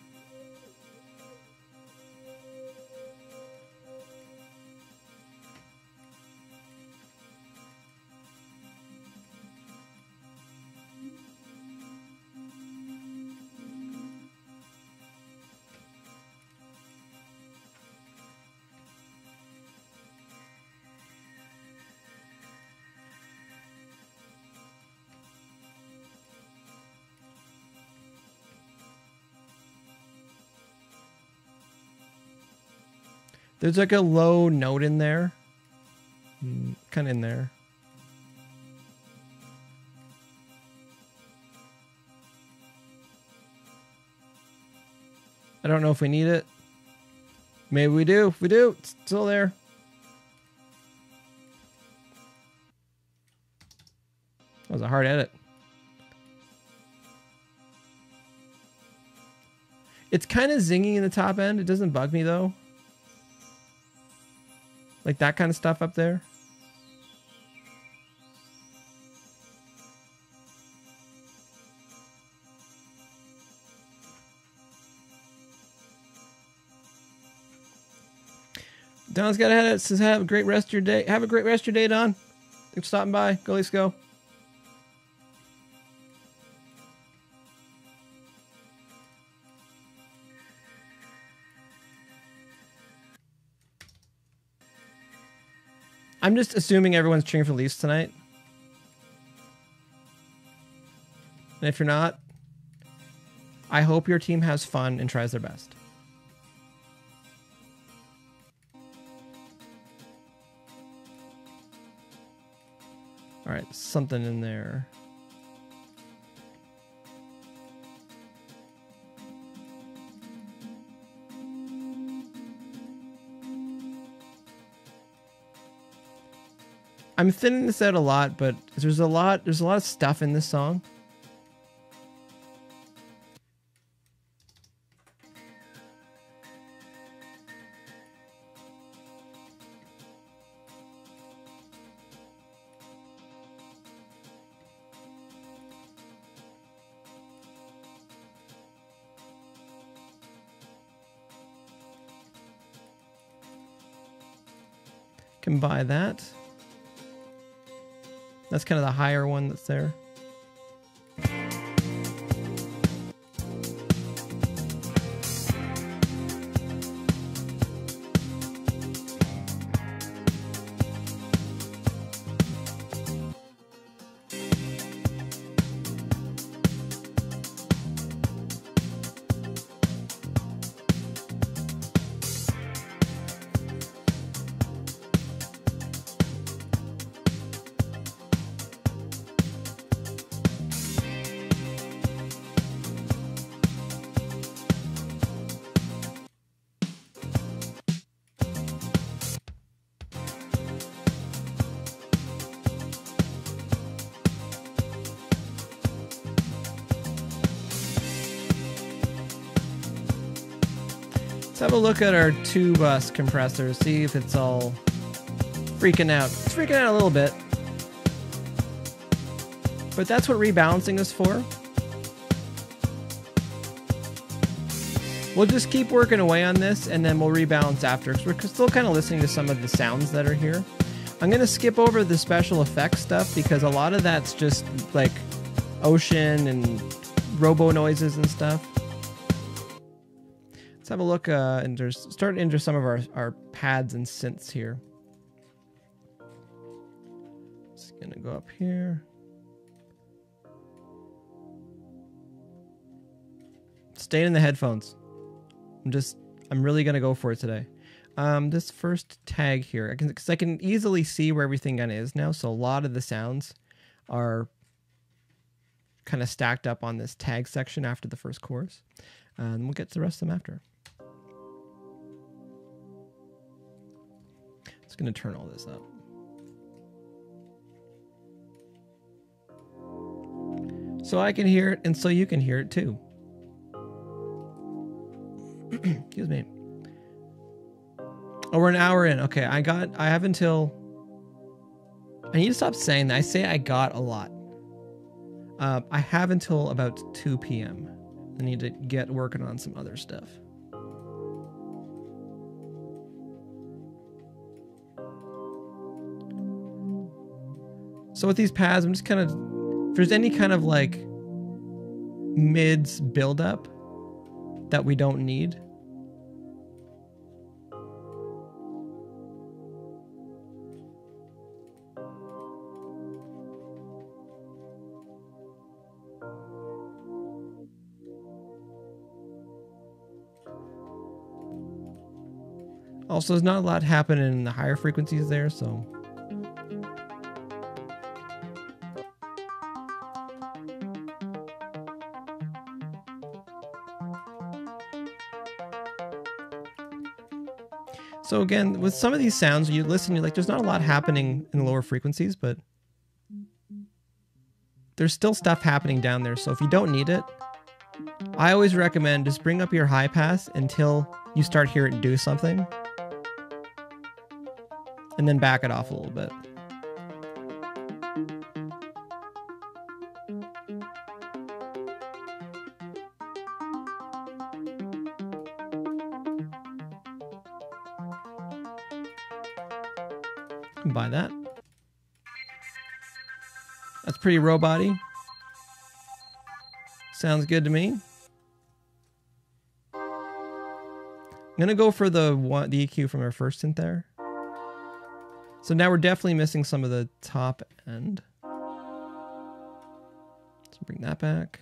There's like a low note in there. Mm, kind of in there. I don't know if we need it. Maybe we do. We do, it's still there. That was a hard edit. It's kind of zingy in the top end. It doesn't bug me though. Like that kind of stuff up there. Don's got to head. It says, "Have a great rest of your day. Have a great rest of your day, Don. Thanks for stopping by. Go, let's go." I'm just assuming everyone's cheering for Leafs tonight. And if you're not, I hope your team has fun and tries their best. All right, something in there. I'm thinning this out a lot, but there's a lot there's a lot of stuff in this song. Can buy that. That's kind of the higher one that's there. Have a look at our two bus compressor, see if it's all freaking out. It's freaking out a little bit. But that's what rebalancing is for. We'll just keep working away on this and then we'll rebalance after because we're still kind of listening to some of the sounds that are here. I'm going to skip over the special effects stuff because a lot of that's just like ocean and robo noises and stuff. Let's have a look uh, and start into some of our, our pads and synths here. Going to go up here. Staying in the headphones. I'm just, I'm really to go for it today. Um, this first tag here, I can, cause I can easily see where everything kind of is now. So a lot of the sounds are kind of stacked up on this tag section after the first chorus. And we'll get to the rest of them after. Going to turn all this up. So I can hear it and so you can hear it too. [CLEARS THROAT] Excuse me. Oh, we're an hour in. Okay, I got, I have until, I need to stop saying that. I say I got a lot. Uh, I have until about 2 p.m. I need to get working on some other stuff. So with these pads, I'm just kind of, if there's any kind of like mids buildup that we don't need, Also, there's not a lot happening in the higher frequencies there, so again, with some of these sounds, you listen, you're like, there's not a lot happening in the lower frequencies, but there's still stuff happening down there. So if you don't need it, I always recommend just bring up your high pass until you start hearing it do something. And then back it off a little bit. Pretty roboty. Sounds good to me. I'm gonna go for the one, the EQ from our first synth there. So now we're definitely missing some of the top end. Let's bring that back.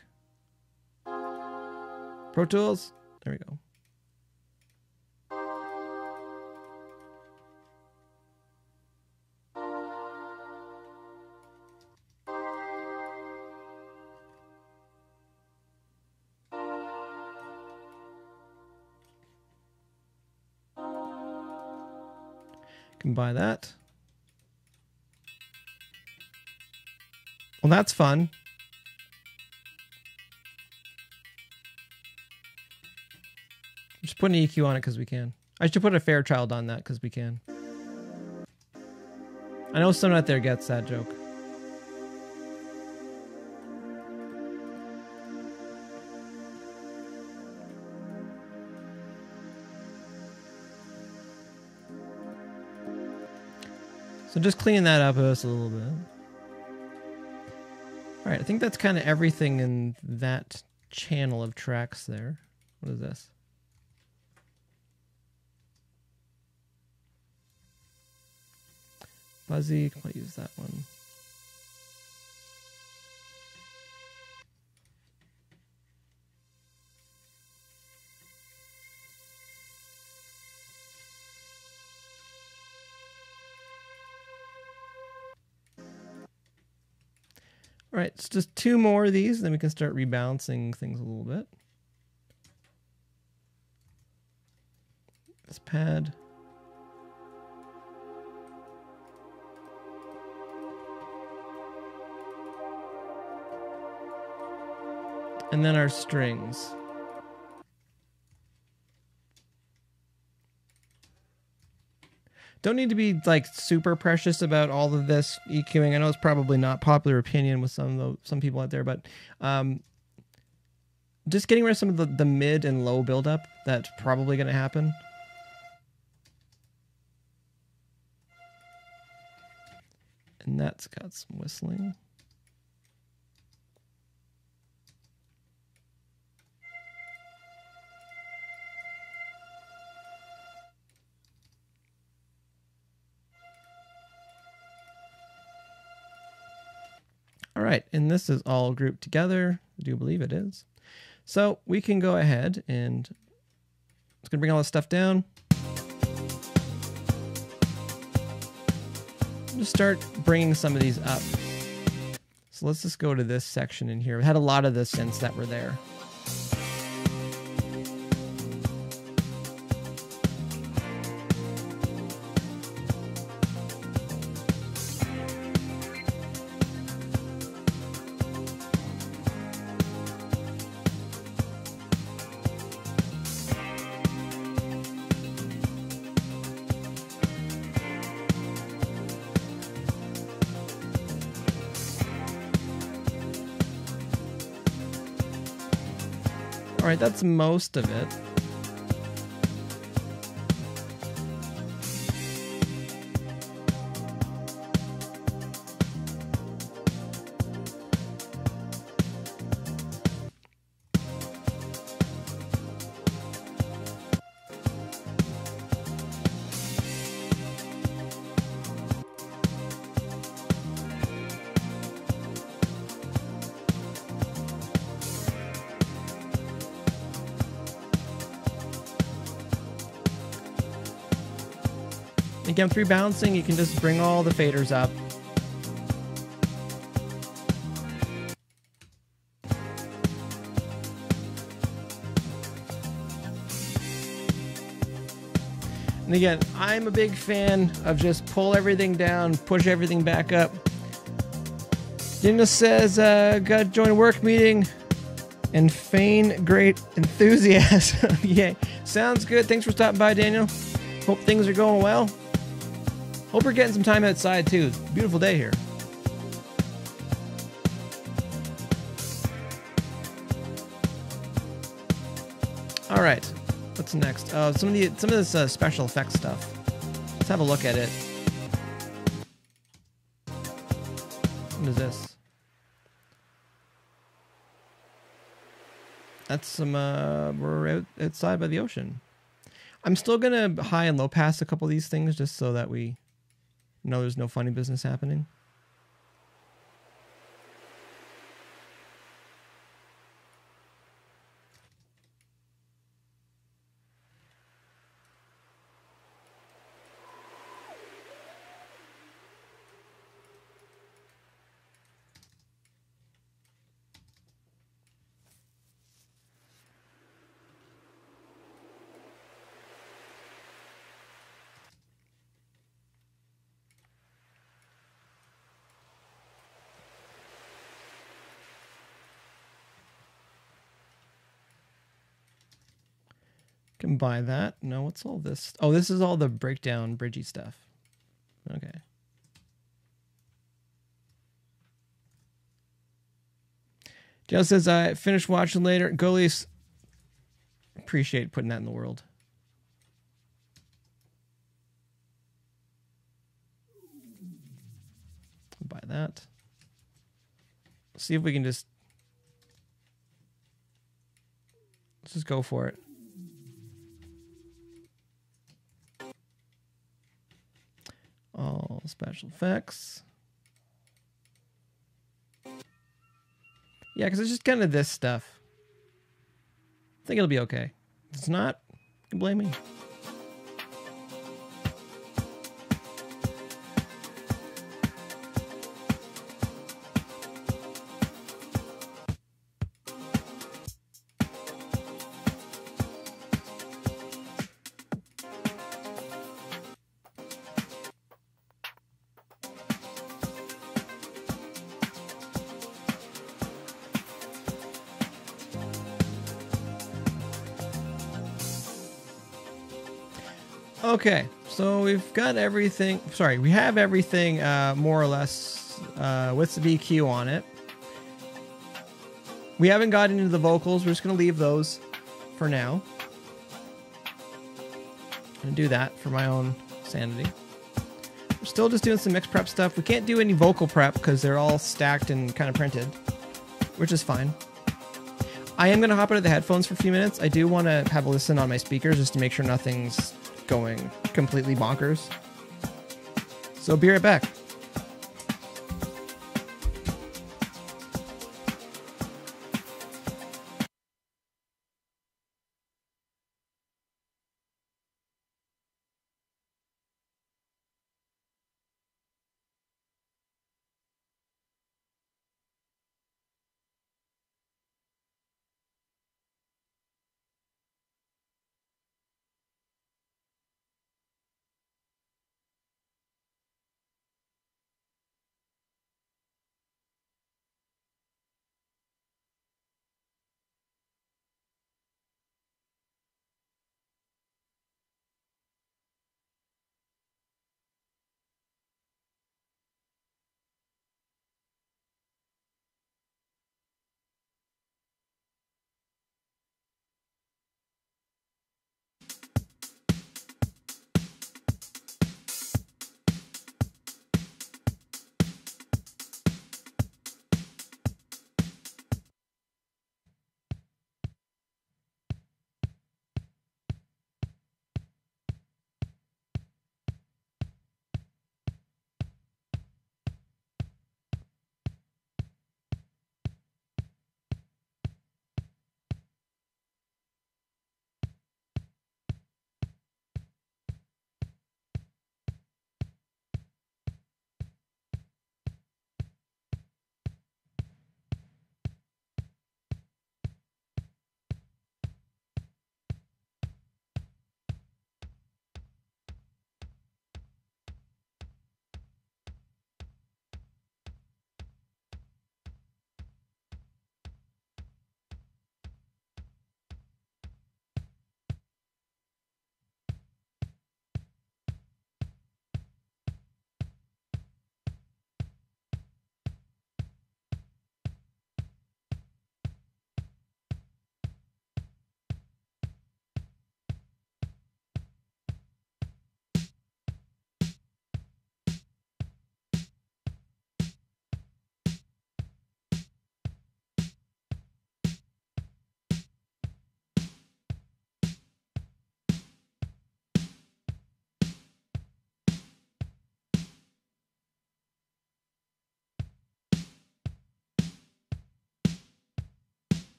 Pro Tools. There we go. Buy that. Well, that's fun. Just put an EQ on it because we can. I should put a Fairchild on that because we can. I know someone out there gets that joke. So just cleaning that up us a little bit. All right, I think that's kind of everything in that channel of tracks there. What is this? Fuzzy, I use that one? Right, it's just two more of these, then we can start rebalancing things a little bit. This pad. And then our strings. Don't need to be like super precious about all of this EQing. I know it's probably not popular opinion with some the, some people out there, but um, just getting rid of some of the, the mid and low buildup that's probably going to happen. And that's got some whistling. Right, and this is all grouped together. I do believe it is. So we can go ahead and it's gonna bring all this stuff down. Just start bringing some of these up. So let's just go to this section in here. We had a lot of the synths that were there. Right, that's most of it. Again, through balancing, you can just bring all the faders up. And again, I'm a big fan of just pull everything down, push everything back up. Dina says, uh, got to join a work meeting and feign great enthusiasm. [LAUGHS] Yay. Sounds good. Thanks for stopping by, Daniel. Hope things are going well. Hope we're getting some time outside too. Beautiful day here. All right, what's next? Uh, some of the some of this uh, special effects stuff. Let's have a look at it. What is this? That's some. Uh, we're out, outside by the ocean. I'm still gonna high and low pass a couple of these things just so that we know there's no funny business happening. Buy that. No, what's all this? Oh, this is all the breakdown bridgey stuff. Okay. Joe says I finished watching later. Goalies appreciate putting that in the world. Buy that. See if we can just let's just go for it. All special effects. Yeah, because it's just kind of this stuff. I think it'll be okay. If it's not, you can blame me. Got everything. Sorry, we have everything uh, more or less uh, with the EQ on it. We haven't gotten into the vocals. We're just going to leave those for now. I'm going to do that for my own sanity. We're still just doing some mix prep stuff. We can't do any vocal prep because they're all stacked and kind of printed, which is fine. I am going to hop of the headphones for a few minutes. I do want to have a listen on my speakers just to make sure nothing's going completely bonkers. So be right back.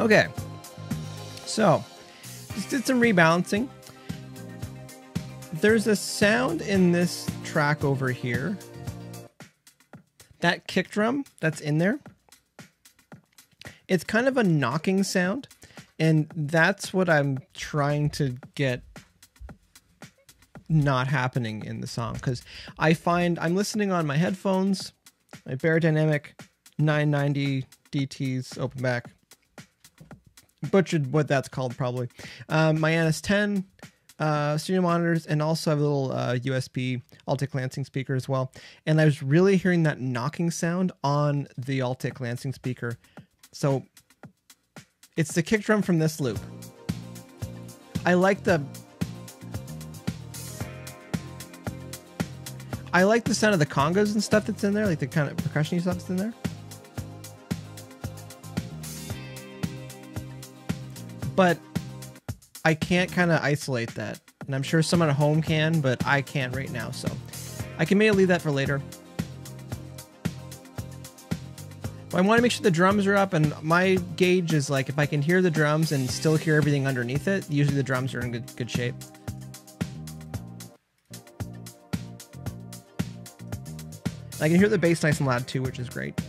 Okay. So, just did some rebalancing. There's a sound in this track over here. That kick drum that's in there. It's kind of a knocking sound, and that's what I'm trying to get not happening in the song because I find I'm listening on my headphones, my Beyerdynamic 990 DTs open back. Butchered what that's called probably. Um, my NS10 uh, studio monitors and also have a little uh, USB Altec Lansing speaker as well. And I was really hearing that knocking sound on the Altec Lansing speaker. So it's the kick drum from this loop. I like the I like the sound of the congas and stuff that's in there, like the kind of percussion stuff that's in there. But I can't kind of isolate that. And I'm sure someone at home can, but I can't right now. So I can maybe leave that for later. I want to make sure the drums are up, and my gauge is like if I can hear the drums and still hear everything underneath it, usually the drums are in good, good shape. I can hear the bass nice and loud too, which is great.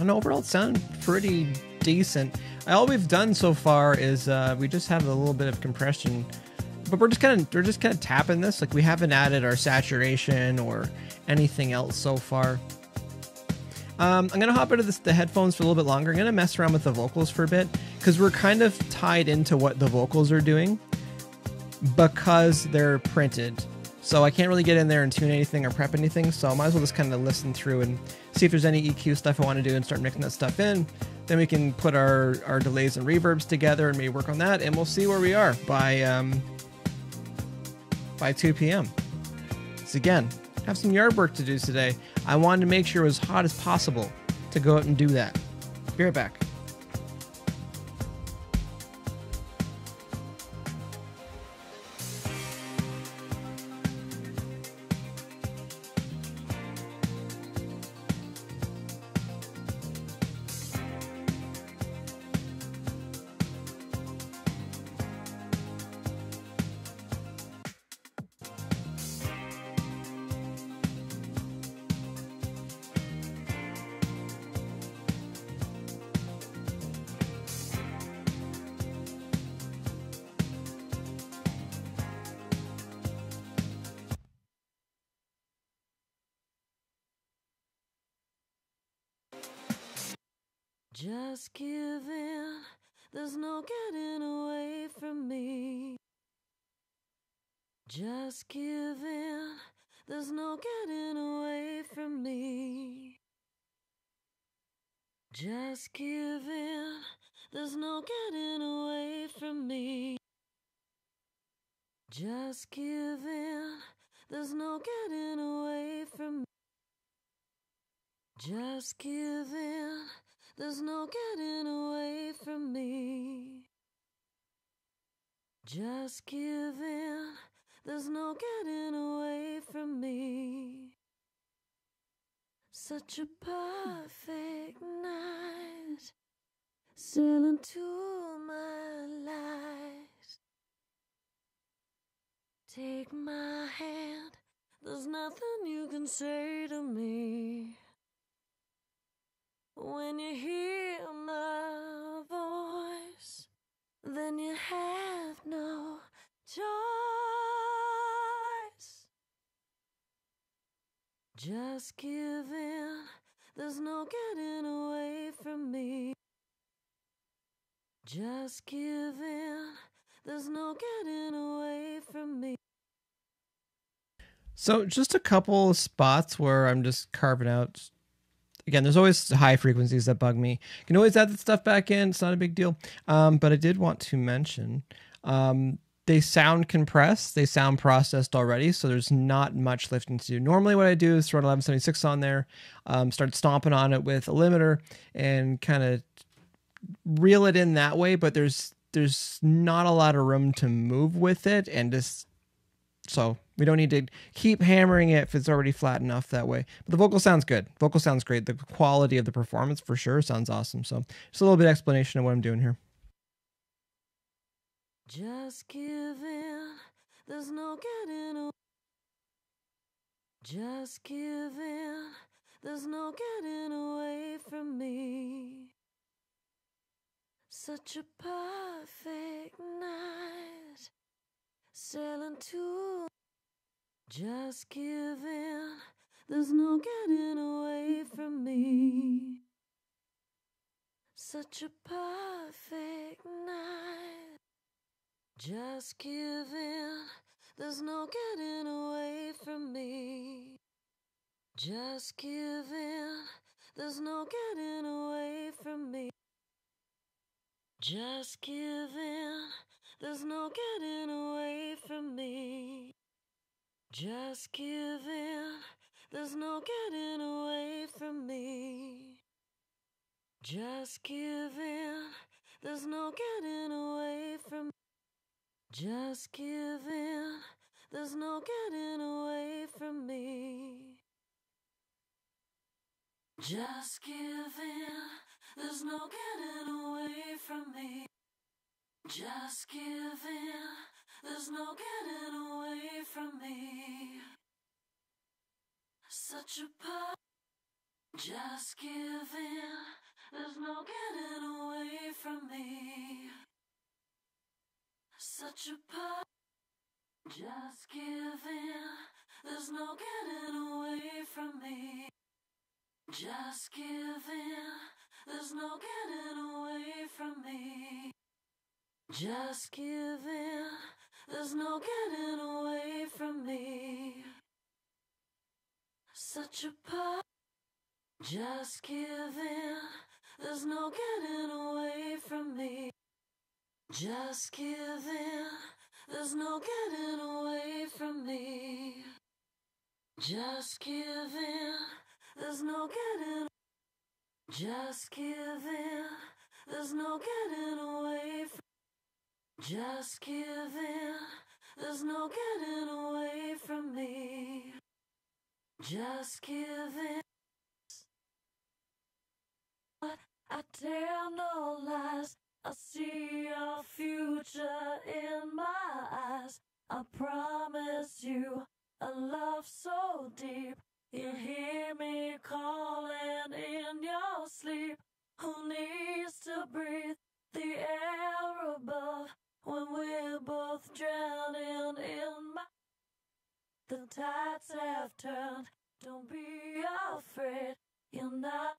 And overall, it sounded pretty decent. All we've done so far is uh, we just have a little bit of compression, but we're just kind of we're just kind of tapping this. Like we haven't added our saturation or anything else so far. Um, I'm gonna hop into this, the headphones for a little bit longer. I'm gonna mess around with the vocals for a bit because we're kind of tied into what the vocals are doing because they're printed. So I can't really get in there and tune anything or prep anything. So I might as well just kind of listen through and see if there's any EQ stuff I want to do and start mixing that stuff in. Then we can put our, our delays and reverbs together and maybe work on that. And we'll see where we are by um, by 2 p.m. So again, have some yard work to do today. I wanted to make sure it was hot as possible to go out and do that. Be right back. Just give in, there's no getting away from me. Just give in, there's no getting away from me. Just give in. There's no getting away from me. Just give in. There's no getting away from me. Such a perfect night. Sailing to my light. Take my hand. There's nothing you can say to me. When you hear my voice, then you have no choice. Just give in, there's no getting away from me. Just give in, there's no getting away from me. So, just a couple spots where I'm just carving out again, there's always high frequencies that bug me. You can always add that stuff back in. It's not a big deal. Um, but I did want to mention um, they sound compressed. They sound processed already. So there's not much lifting to do. Normally, what I do is throw an 1176 on there, um, start stomping on it with a limiter, and kind of reel it in that way. But there's there's not a lot of room to move with it and just So we don't need to keep hammering it if it's already flat enough that way. But the vocal sounds good. Vocal sounds great. The quality of the performance for sure sounds awesome. So just a little bit of explanation of what I'm doing here. Just give in, there's no getting away. Just give in, there's no getting away from me. Such a perfect night, sailing to. Just give in, there's no getting away from me. Such a perfect night. Just give in, there's no getting away from me. Just give in, there's no getting away from me. Just give in, there's no getting away from me. Just give in, there's no getting away from me. Just give in, there's no getting away from me. Just give in, there's no getting away from me. Just give in, there's no getting away from me. Just give in, there's no getting away from me. Such a part. Just give in, there's no getting away from me. Such a part. Just give in, there's no getting away from me. Just give in, there's no getting away from me. Just give in, there's no getting away from me. Such a part. Just give in, there's no getting away from me. Just give in, there's no getting away from me. Just give in, there's no getting. Just give in, there's no getting away from. Just give in, there's no getting away from me. Just give in. I tell no lies. I see your future in my eyes. I promise you a love so deep. You hear me calling in your sleep. Who needs to breathe the air above when we're both drowning in my. The tides have turned. Don't be afraid. You're not.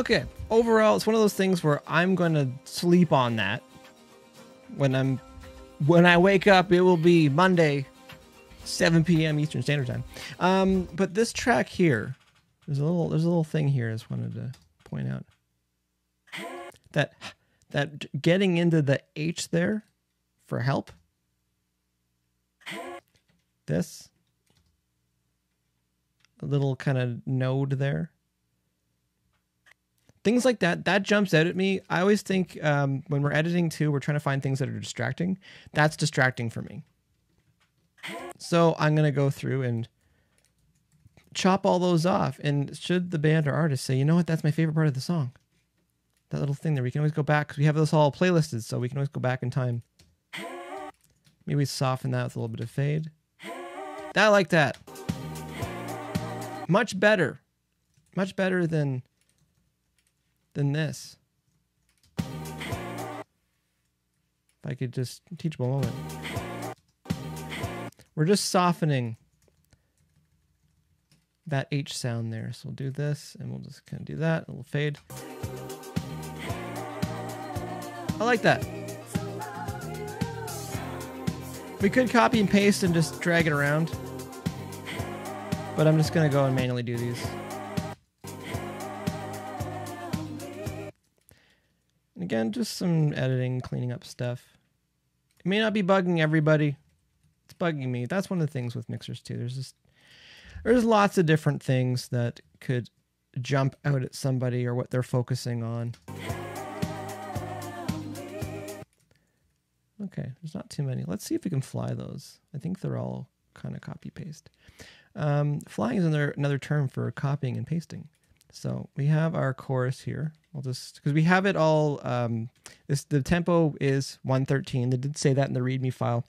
Okay. Overall, it's one of those things where I'm going to sleep on that. When I'm when I wake up, it will be Monday, 7 p.m. Eastern Standard Time. Um, but this track here, there's a little there's a little thing here I just wanted to point out. That that getting into the H there for help. This a little kind of node there things like that that jumps out at me. I always think um, when we're editing too we're trying to find things that are distracting. That's distracting for me. So i'm going to go through and chop all those off. And should the band or artist say you know what? That's my favorite part of the song. That little thing there. We can always go back because we have this all playlisted so we can always go back in time. Maybe we soften that with a little bit of fade. That i like that. Much better. Much better than than this. If I could just teachable moment. We're just softening that H sound there. So we'll do this and we'll just kind of do that. Little fade. I like that. We could copy and paste and just drag it around. But I'm just going to go and manually do these. Again, just some editing, cleaning up stuff. It may not be bugging everybody. It's bugging me. That's one of the things with mixers too. There's just there's lots of different things that could jump out at somebody or what they're focusing on. Okay, there's not too many. Let's see if we can fly those. I think they're all kind of copy paste. Um, flying is another another term for copying and pasting. So we have our chorus here. I'll just because we have it all. Um, this the tempo is 113. They did say that in the README file,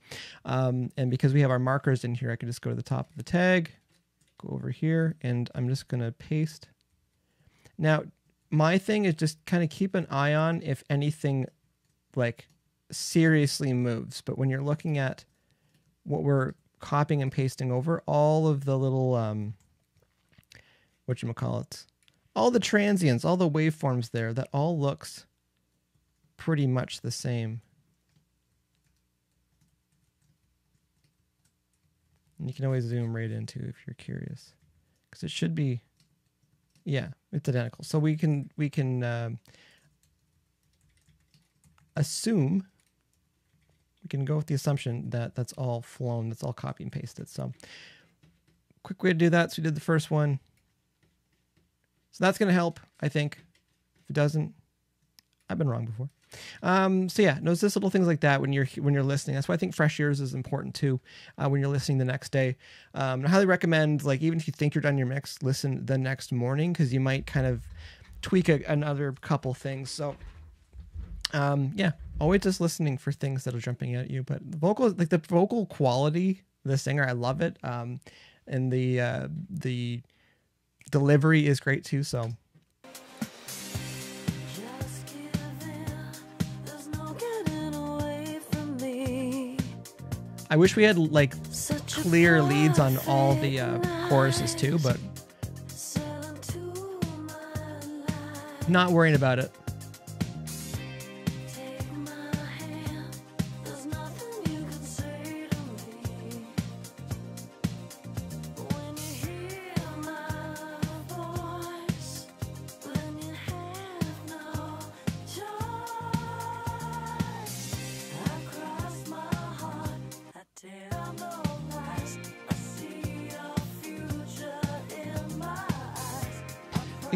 um, and because we have our markers in here, I can just go to the top of the tag, go over here, and I'm just gonna paste. Now, my thing is just kind of keep an eye on if anything, like, seriously moves. But when you're looking at what we're copying and pasting over, all of the little um, what you call it all the transients, all the waveforms there, that all looks pretty much the same. And you can always zoom right into if you're curious, because it should be, yeah, it's identical. So we can we can uh, assume we can go with the assumption that that's all flown, that's all copy and pasted. So quick way to do that. So we did the first one. So that's going to help, I think. If it doesn't, I've been wrong before. Um, so yeah, notice little things like that when you're when you're listening. That's why I think fresh ears is important too. Uh, when you're listening the next day, um, I highly recommend like even if you think you're done your mix, listen the next morning because you might kind of tweak a, another couple things. So um, yeah, always just listening for things that are jumping at you. But the vocal, like the vocal quality, the singer, I love it. Um, and the uh, the delivery is great too. So I wish we had like clear leads on all the uh, choruses too, but not worrying about it.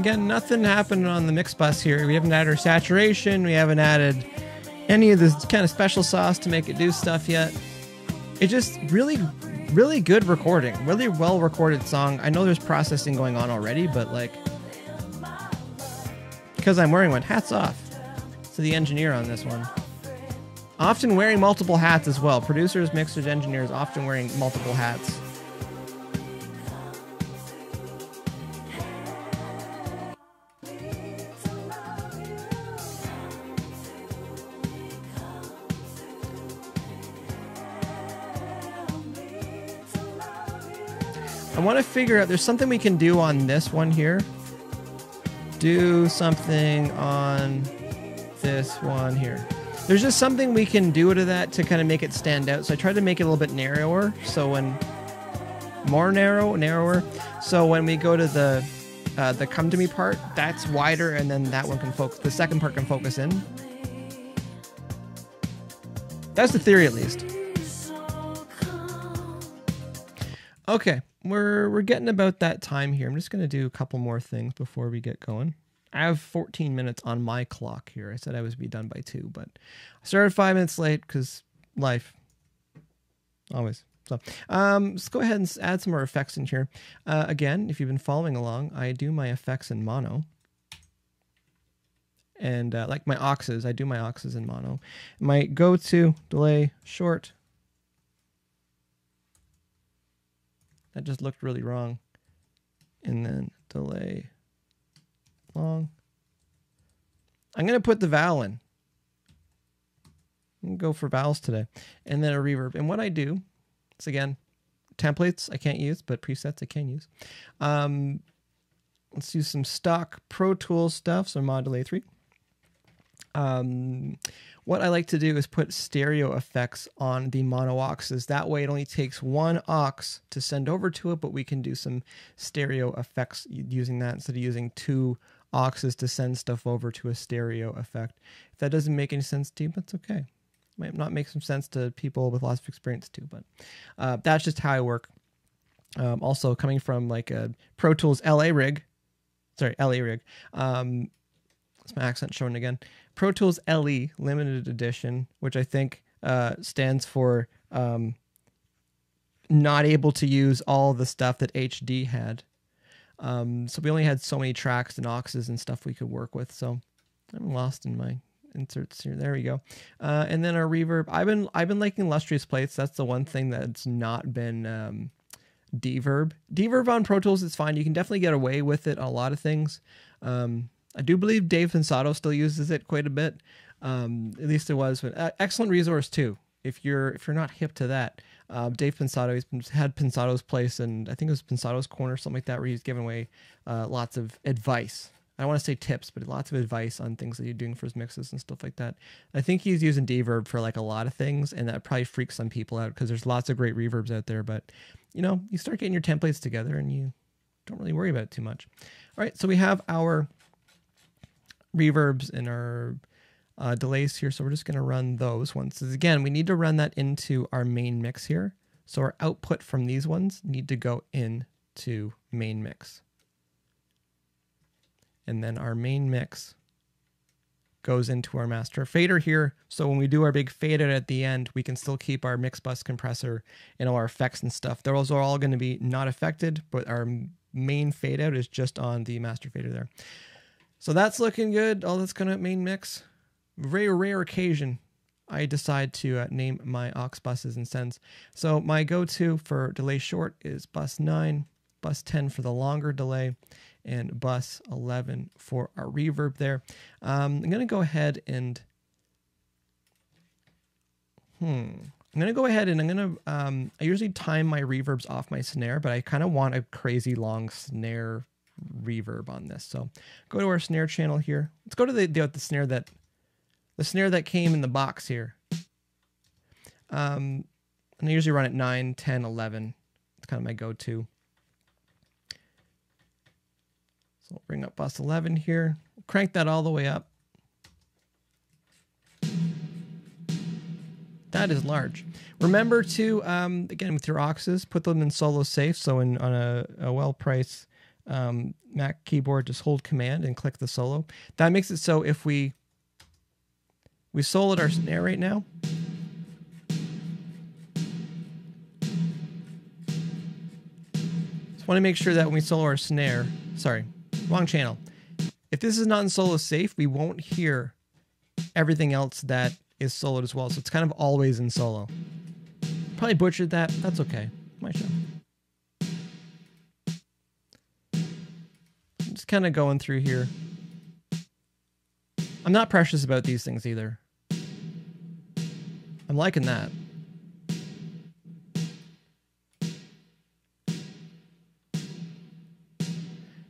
Again, nothing happened on the mix bus here. We haven't added our saturation. We haven't added any of this kind of special sauce to make it do stuff yet. It just really, really good recording. Really well recorded song. I know there's processing going on already, but like, because I'm wearing one, hats off to the engineer on this one. Often wearing multiple hats as well. Producers, mixers, engineers often wearing multiple hats. Want to figure out there's something we can do on this one here do something on this one here. There's just something we can do to that to kind of make it stand out. So I tried to make it a little bit narrower. So when more narrow, narrower. So when we go to the uh, the come to me part, that's wider, and then that one can focus. The second part can focus in. That's the theory, at least. Okay, we're we're getting about that time here. I'm just gonna do a couple more things before we get going. I have 14 minutes on my clock here. I said I was be done by two, but I started five minutes late because life. Always. So um, let's go ahead and add some more effects in here. Uh, again, if you've been following along, I do my effects in mono. And uh, like my auxes, I do my auxes in mono. My go to delay short. That just looked really wrong. And then delay long. I'm going to put the vowel in. go for vowels today. And then a reverb. And what I do is again, templates I can't use, but presets I can use. Um, let's use some stock Pro Tools stuff. So Mod Delay 3. Um, what I like to do is put stereo effects on the mono auxes. That way it only takes one aux to send over to it, but we can do some stereo effects using that instead of using two auxes to send stuff over to a stereo effect. If that doesn't make any sense to you, that's okay. Might not make some sense to people with lots of experience too, but uh, that's just how I work. Um, also, coming from like a Pro Tools LA rig, sorry, LA rig. Um, that's my accent showing again. Pro Tools LE limited edition, which I think uh, stands for um, not able to use all the stuff that HD had. Um, so we only had so many tracks and auxes and stuff we could work with. So I'm lost in my inserts here. There we go. Uh, and then our reverb. I've been I've been liking lustrous Plates. That's the one thing that's not been um, D-Verb. D-Verb on Pro Tools is fine. You can definitely get away with it a lot of things. Um, I do believe Dave Pensado still uses it quite a bit. Um, at least it was. But, uh, excellent resource too. If you're if you're not hip to that, uh, Dave Pensado, he's been, had Pensado's place, and I think it was Pensado's corner, something like that, where he's giving away uh, lots of advice. I don't want to say tips, but lots of advice on things that you're doing for his mixes and stuff like that. I think he's using D-Verb for like a lot of things, and that probably freaks some people out because there's lots of great reverbs out there. But you know, you start getting your templates together, and you don't really worry about it too much. All right, so we have our reverbs and our uh, delays here. So we're just going to run those ones. Again, we need to run that into our main mix here. So our output from these ones need to go into main mix. And then our main mix goes into our master fader here. So when we do our big fade out at the end, we can still keep our mix bus compressor and all our effects and stuff. Those are all going to be not affected, but our main fade out is just on the master fader there. So that's looking good. All that's going to main mix very rare occasion, I decide to uh, name my aux buses and sends. So my go-to for delay short is bus 9, bus 10 for the longer delay, and bus 11 for our reverb there. Um, I'm going to go ahead and... Hmm. I'm going to go ahead and I'm going to... Um, I usually time my reverbs off my snare, but I kind of want a crazy long snare reverb on this. So go to our snare channel here. Let's go to the, the, the snare that the snare that came in the box here. Um, and I usually run at 9, 10, 11. It's kind of my go-to. So I'll bring up bus 11 here. Crank that all the way up. That is large. Remember to, um, again, with your auxes, put them in solo safe. So in on a, a well-priced um, Mac keyboard, just hold Command and click the solo. That makes it so if we we soloed our snare right now. Just want to make sure that when we solo our snare, sorry, wrong channel. If this is not in solo safe, we won't hear everything else that is soloed as well. So it's kind of always in solo. Probably butchered that. That's okay. My show. Just kind of going through here. I'm not precious about these things either. I'm liking that.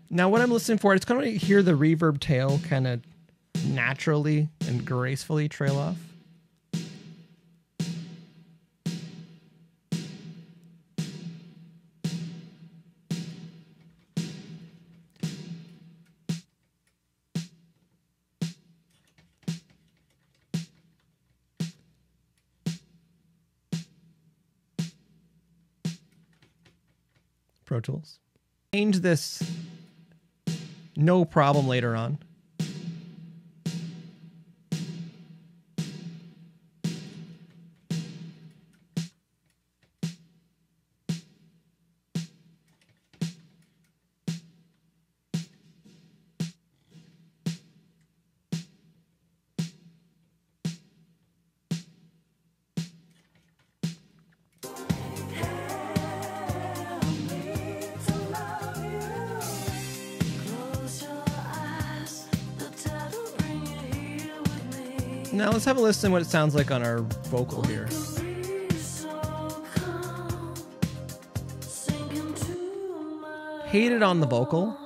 Now, what I'm listening for, it's kind of hear the reverb tail kind of naturally and gracefully trail off. Pro Tools. Change this no problem later on. Have a listen what it sounds like on our vocal here. Hate it on the vocal.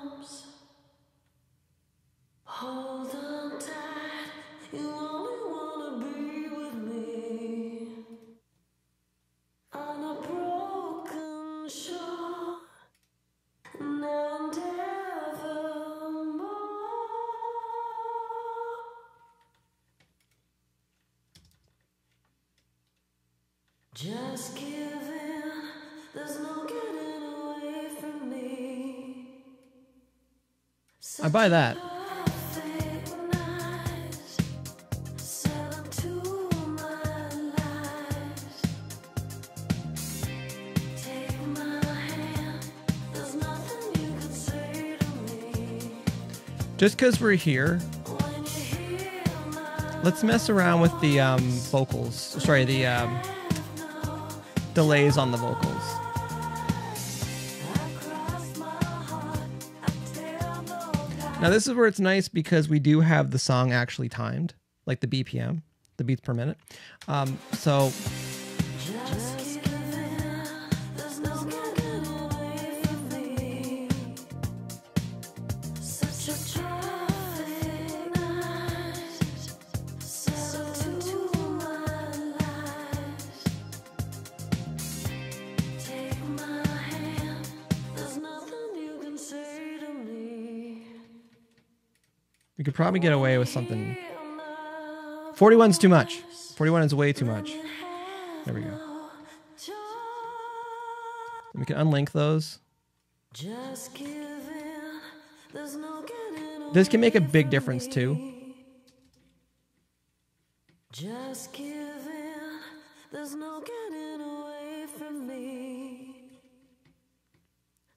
Say to me. Just because we're here, let's mess around with the um, vocals. Sorry, the um, delays on the vocals. Now this is where it's nice because we do have the song actually timed, like the BPM, the beats per minute. Um, so probably get away with something. Hear my 41's too much. 41 is way too much. There we go. We can unlink those. This can make a big difference too. Just give in. There's no getting away from me.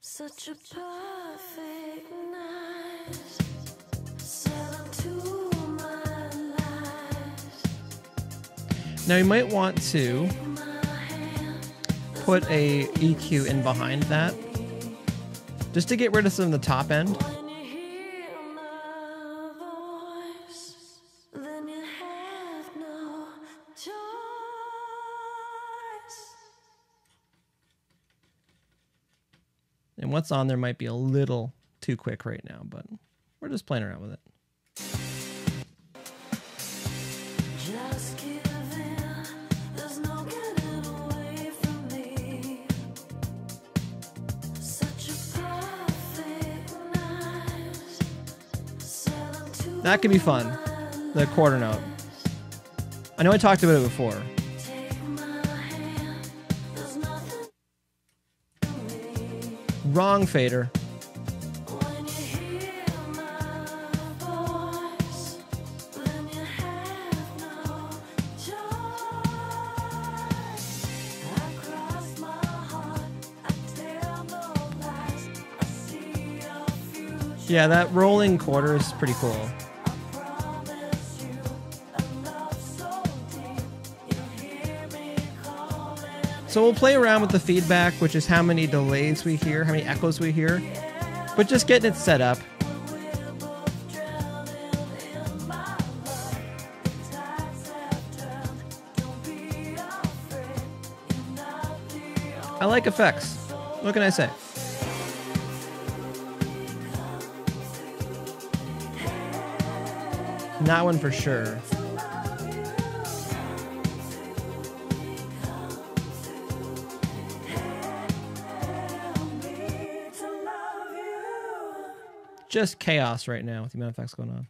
Such a perfect Now you might want to put a EQ in behind that, just to get rid of some of the top end. And what's on there might be a little too quick right now, but we're just playing around with it. That could be fun. The quarter note. I know I talked about it before. Wrong fader. Yeah, that rolling quarter is pretty cool. So we'll play around with the feedback, which is how many delays we hear, how many echoes we hear, but just getting it set up. I like effects. What can I say? Not one for sure. Just chaos right now with the amount of effects going on.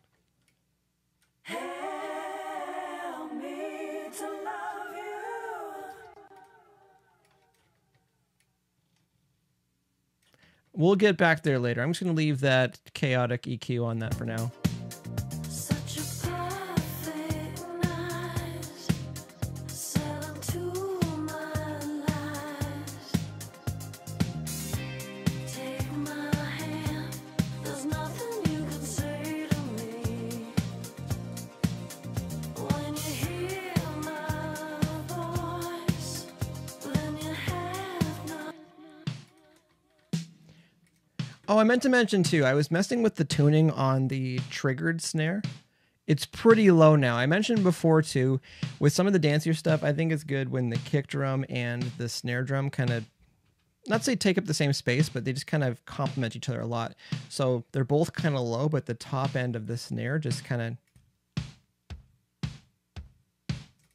We'll get back there later. I'm just going to leave that chaotic EQ on that for now. I meant to mention too, I was messing with the tuning on the triggered snare. It's pretty low now. I mentioned before too, with some of the dancier stuff, I think it's good when the kick drum and the snare drum kind of not say take up the same space, but they just kind of complement each other a lot. So they're both kind of low, but the top end of the snare just kind of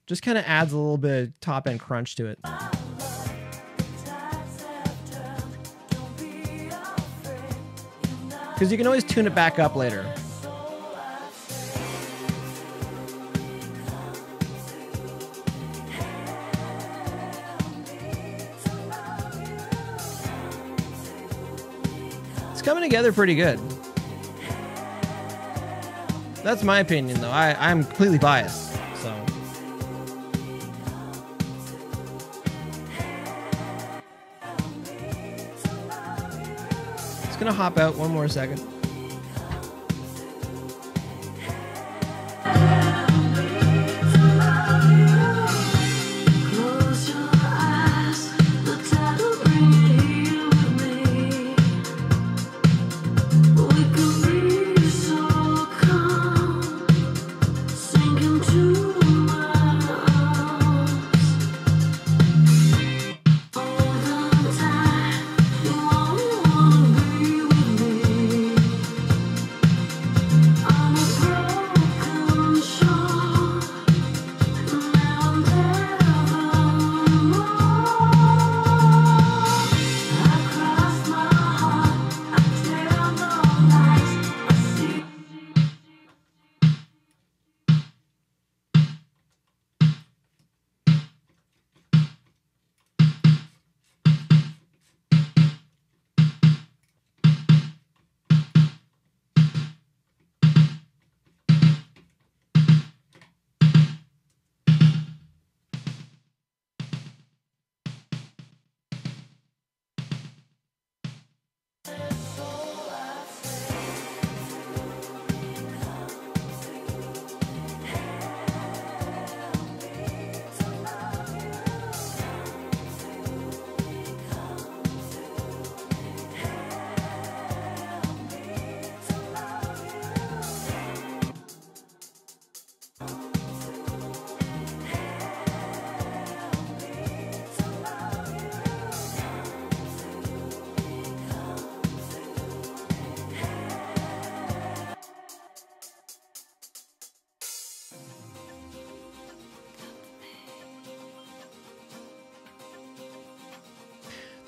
just kind of adds a little bit of top end crunch to it. Because you can always tune it back up later. It's coming together pretty good. That's my opinion, though. I, I'm completely biased, Just gonna hop out one more second.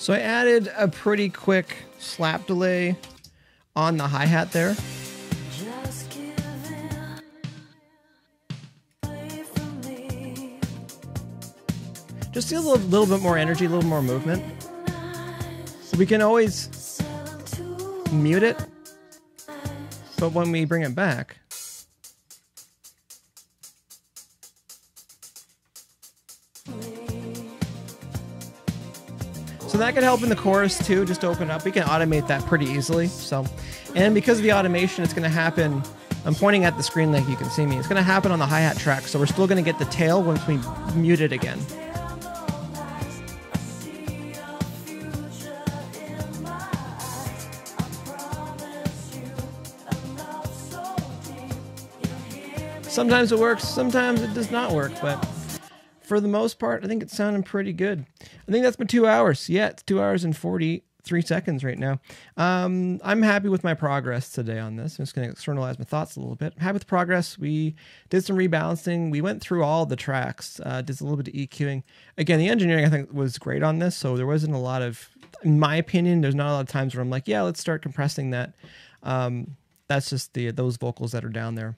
So I added a pretty quick slap delay on the hi hat there. Just give in, away from me. Just a little, little bit more energy, a little more movement. We can always mute it, but when we bring it back, that could help in the chorus too, just to open up. We can automate that pretty easily. So, and because of the automation, it's going to happen. I'm pointing at the screen like you can see me. It's going to happen on the hi hat track, so we're still going to get the tail once we mute it again. Sometimes it works, sometimes it does not work, but for the most part, I think it's sounding pretty good. I think that's been two hours. Yeah, it's two hours and 43 seconds right now. Um, I'm happy with my progress today on this. I'm just going to externalize my thoughts a little bit. I'm happy with progress. We did some rebalancing. We went through all the tracks, uh, did a little bit of EQing. Again, the engineering I think was great on this, so there wasn't a lot of, in my opinion, there's not a lot of times where I'm like, yeah, let's start compressing that. Um, that's just the those vocals that are down there.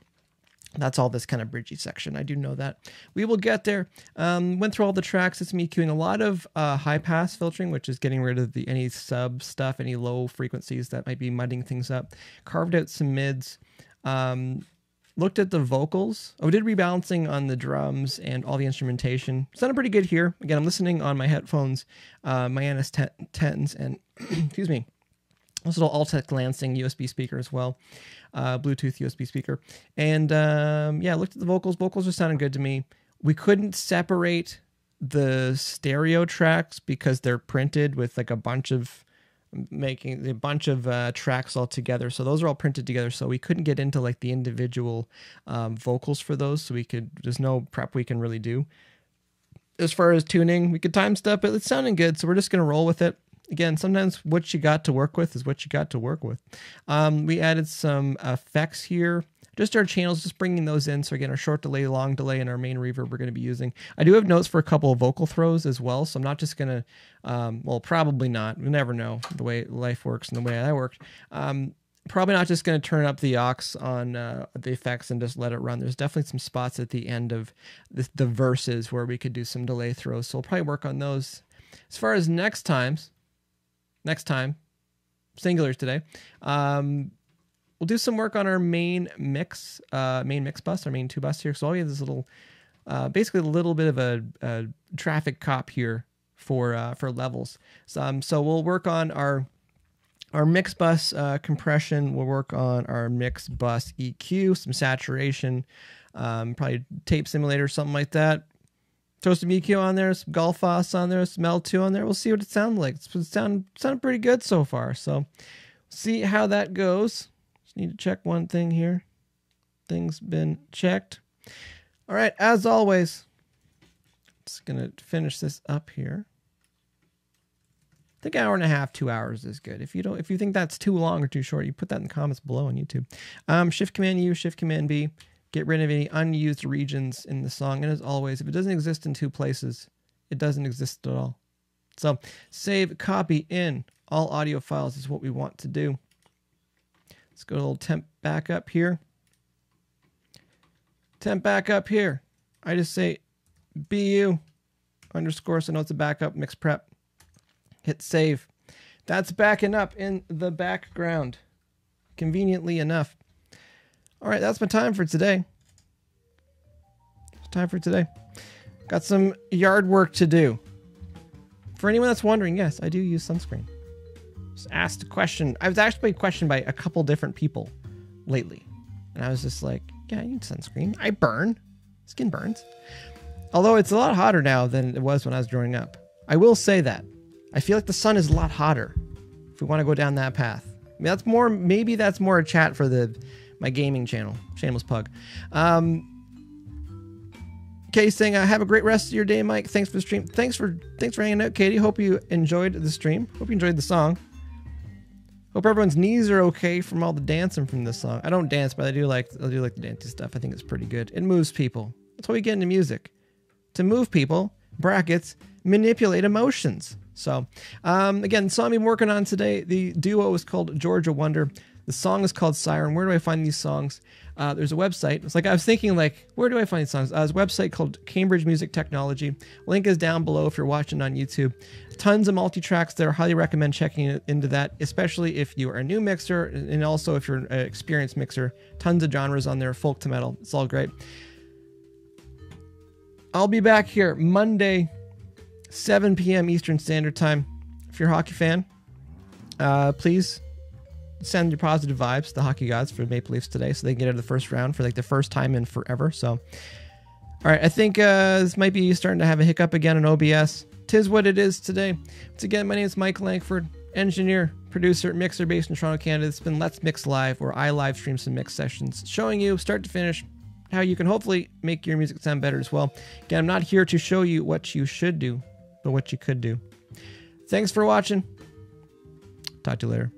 That's all this kind of bridgy section. I do know that. We will get there. Um, went through all the tracks. It's me queuing a lot of uh, high pass filtering, which is getting rid of the any sub stuff, any low frequencies that might be mudding things up. Carved out some mids. Um, looked at the vocals. Oh, did rebalancing on the drums and all the instrumentation. Sounded pretty good here. Again, I'm listening on my headphones, uh, my NS10s, and [CLEARS THROAT] excuse me, this little Altec Lansing USB speaker as well, uh, Bluetooth USB speaker. And um, yeah, looked at the vocals. Vocals are sounding good to me. We couldn't separate the stereo tracks because they're printed with like a bunch of making a bunch of uh, tracks all together. So those are all printed together. So we couldn't get into like the individual um, vocals for those. So we could, there's no prep we can really do. As far as tuning, we could time stuff, but it's sounding good. So we're just going to roll with it again, sometimes what you got to work with is what you got to work with. Um, we added some effects here. Just our channels, just bringing those in. So again, our short delay, long delay, and our main reverb we're going to be using. I do have notes for a couple of vocal throws as well. So I'm not just going to, um, well, probably not. We never know the way life works and the way I worked. Um, probably not just going to turn up the aux on uh, the effects and just let it run. There's definitely some spots at the end of the, the verses where we could do some delay throws. So we'll probably work on those. As far as next times, next time, singulars today. Um, we'll do some work on our main mix, uh, main mix bus, our main two bus here. So all we have this little, uh, basically a little bit of a, a traffic cop here for uh, for levels. So, um, so we'll work on our our mix bus uh, compression. We'll work on our mix bus EQ, some saturation, um, probably tape simulator, something like that. Throw some EQ on there, some Gullfoss on there, some L2 on there. We'll see what it sounds like. It's sound sounded pretty good so far. So see how that goes. Just need to check one thing here. Things been checked. All right, as always, just gonna finish this up here. I think hour and a half, two hours is good. If you don't, if you think that's too long or too short, you put that in the comments below on YouTube. Um, Shift Command U, Shift Command B. Get rid of any unused regions in the song. And as always, if it doesn't exist in two places, it doesn't exist at all. So save, copy in all audio files is what we want to do. Let's go to a little temp backup here. Temp backup here. I just say BU underscore, so know it's a backup mix prep. Hit save. That's backing up in the background. Conveniently enough. All right, that's my time for today. Time for today. Got some yard work to do. For anyone that's wondering, yes, I do use sunscreen. Just asked a question. I was actually questioned by a couple different people lately. And I was just like, yeah, I need sunscreen. I burn. Skin burns. Although it's a lot hotter now than it was when I was growing up. I will say that. I feel like the sun is a lot hotter if we want to go down that path. I mean, that's more, maybe that's more a chat for the my gaming channel. Shameless pug. Um, Katie saying, uh, "Have a great rest of your day, Mike. Thanks for the stream. Thanks for thanks for hanging out, Katie. Hope you enjoyed the stream. Hope you enjoyed the song. Hope everyone's knees are okay from all the dancing from this song. I don't dance, but I do like I do like the dancing stuff. I think it's pretty good. It moves people. That's why we get into music, to move people. Brackets manipulate emotions. So, um, again, song I'm working on today. The duo is called Georgia Wonder. The song is called Siren. Where do I find these songs? Uh, there's a website. It's like I was thinking, like, where do I find songs? Uh, there's a website called Cambridge Music Technology. Link is down below if you're watching on YouTube. Tons of multi tracks there. Highly recommend checking into that, especially if you are a new mixer and also if you're an experienced mixer. Tons of genres on there, folk to metal. It's all great. I'll be back here Monday, 7 p.m. Eastern Standard Time. If you're a hockey fan, uh, please send your positive vibes to the hockey gods for Maple Leafs today, so they can get out of the first round for like the first time in forever. So, all right, I think uh, this might be starting to have a hiccup again in OBS. Tis what it is today. Once again, my name is Mike Langford, engineer, producer, mixer based in Toronto, Canada. It's been Let's Mix Live, where I live stream some mix sessions, showing you start to finish how you can hopefully make your music sound better as well. Again, I'm not here to show you what you should do, but what you could do. Thanks for watching. Talk to you later.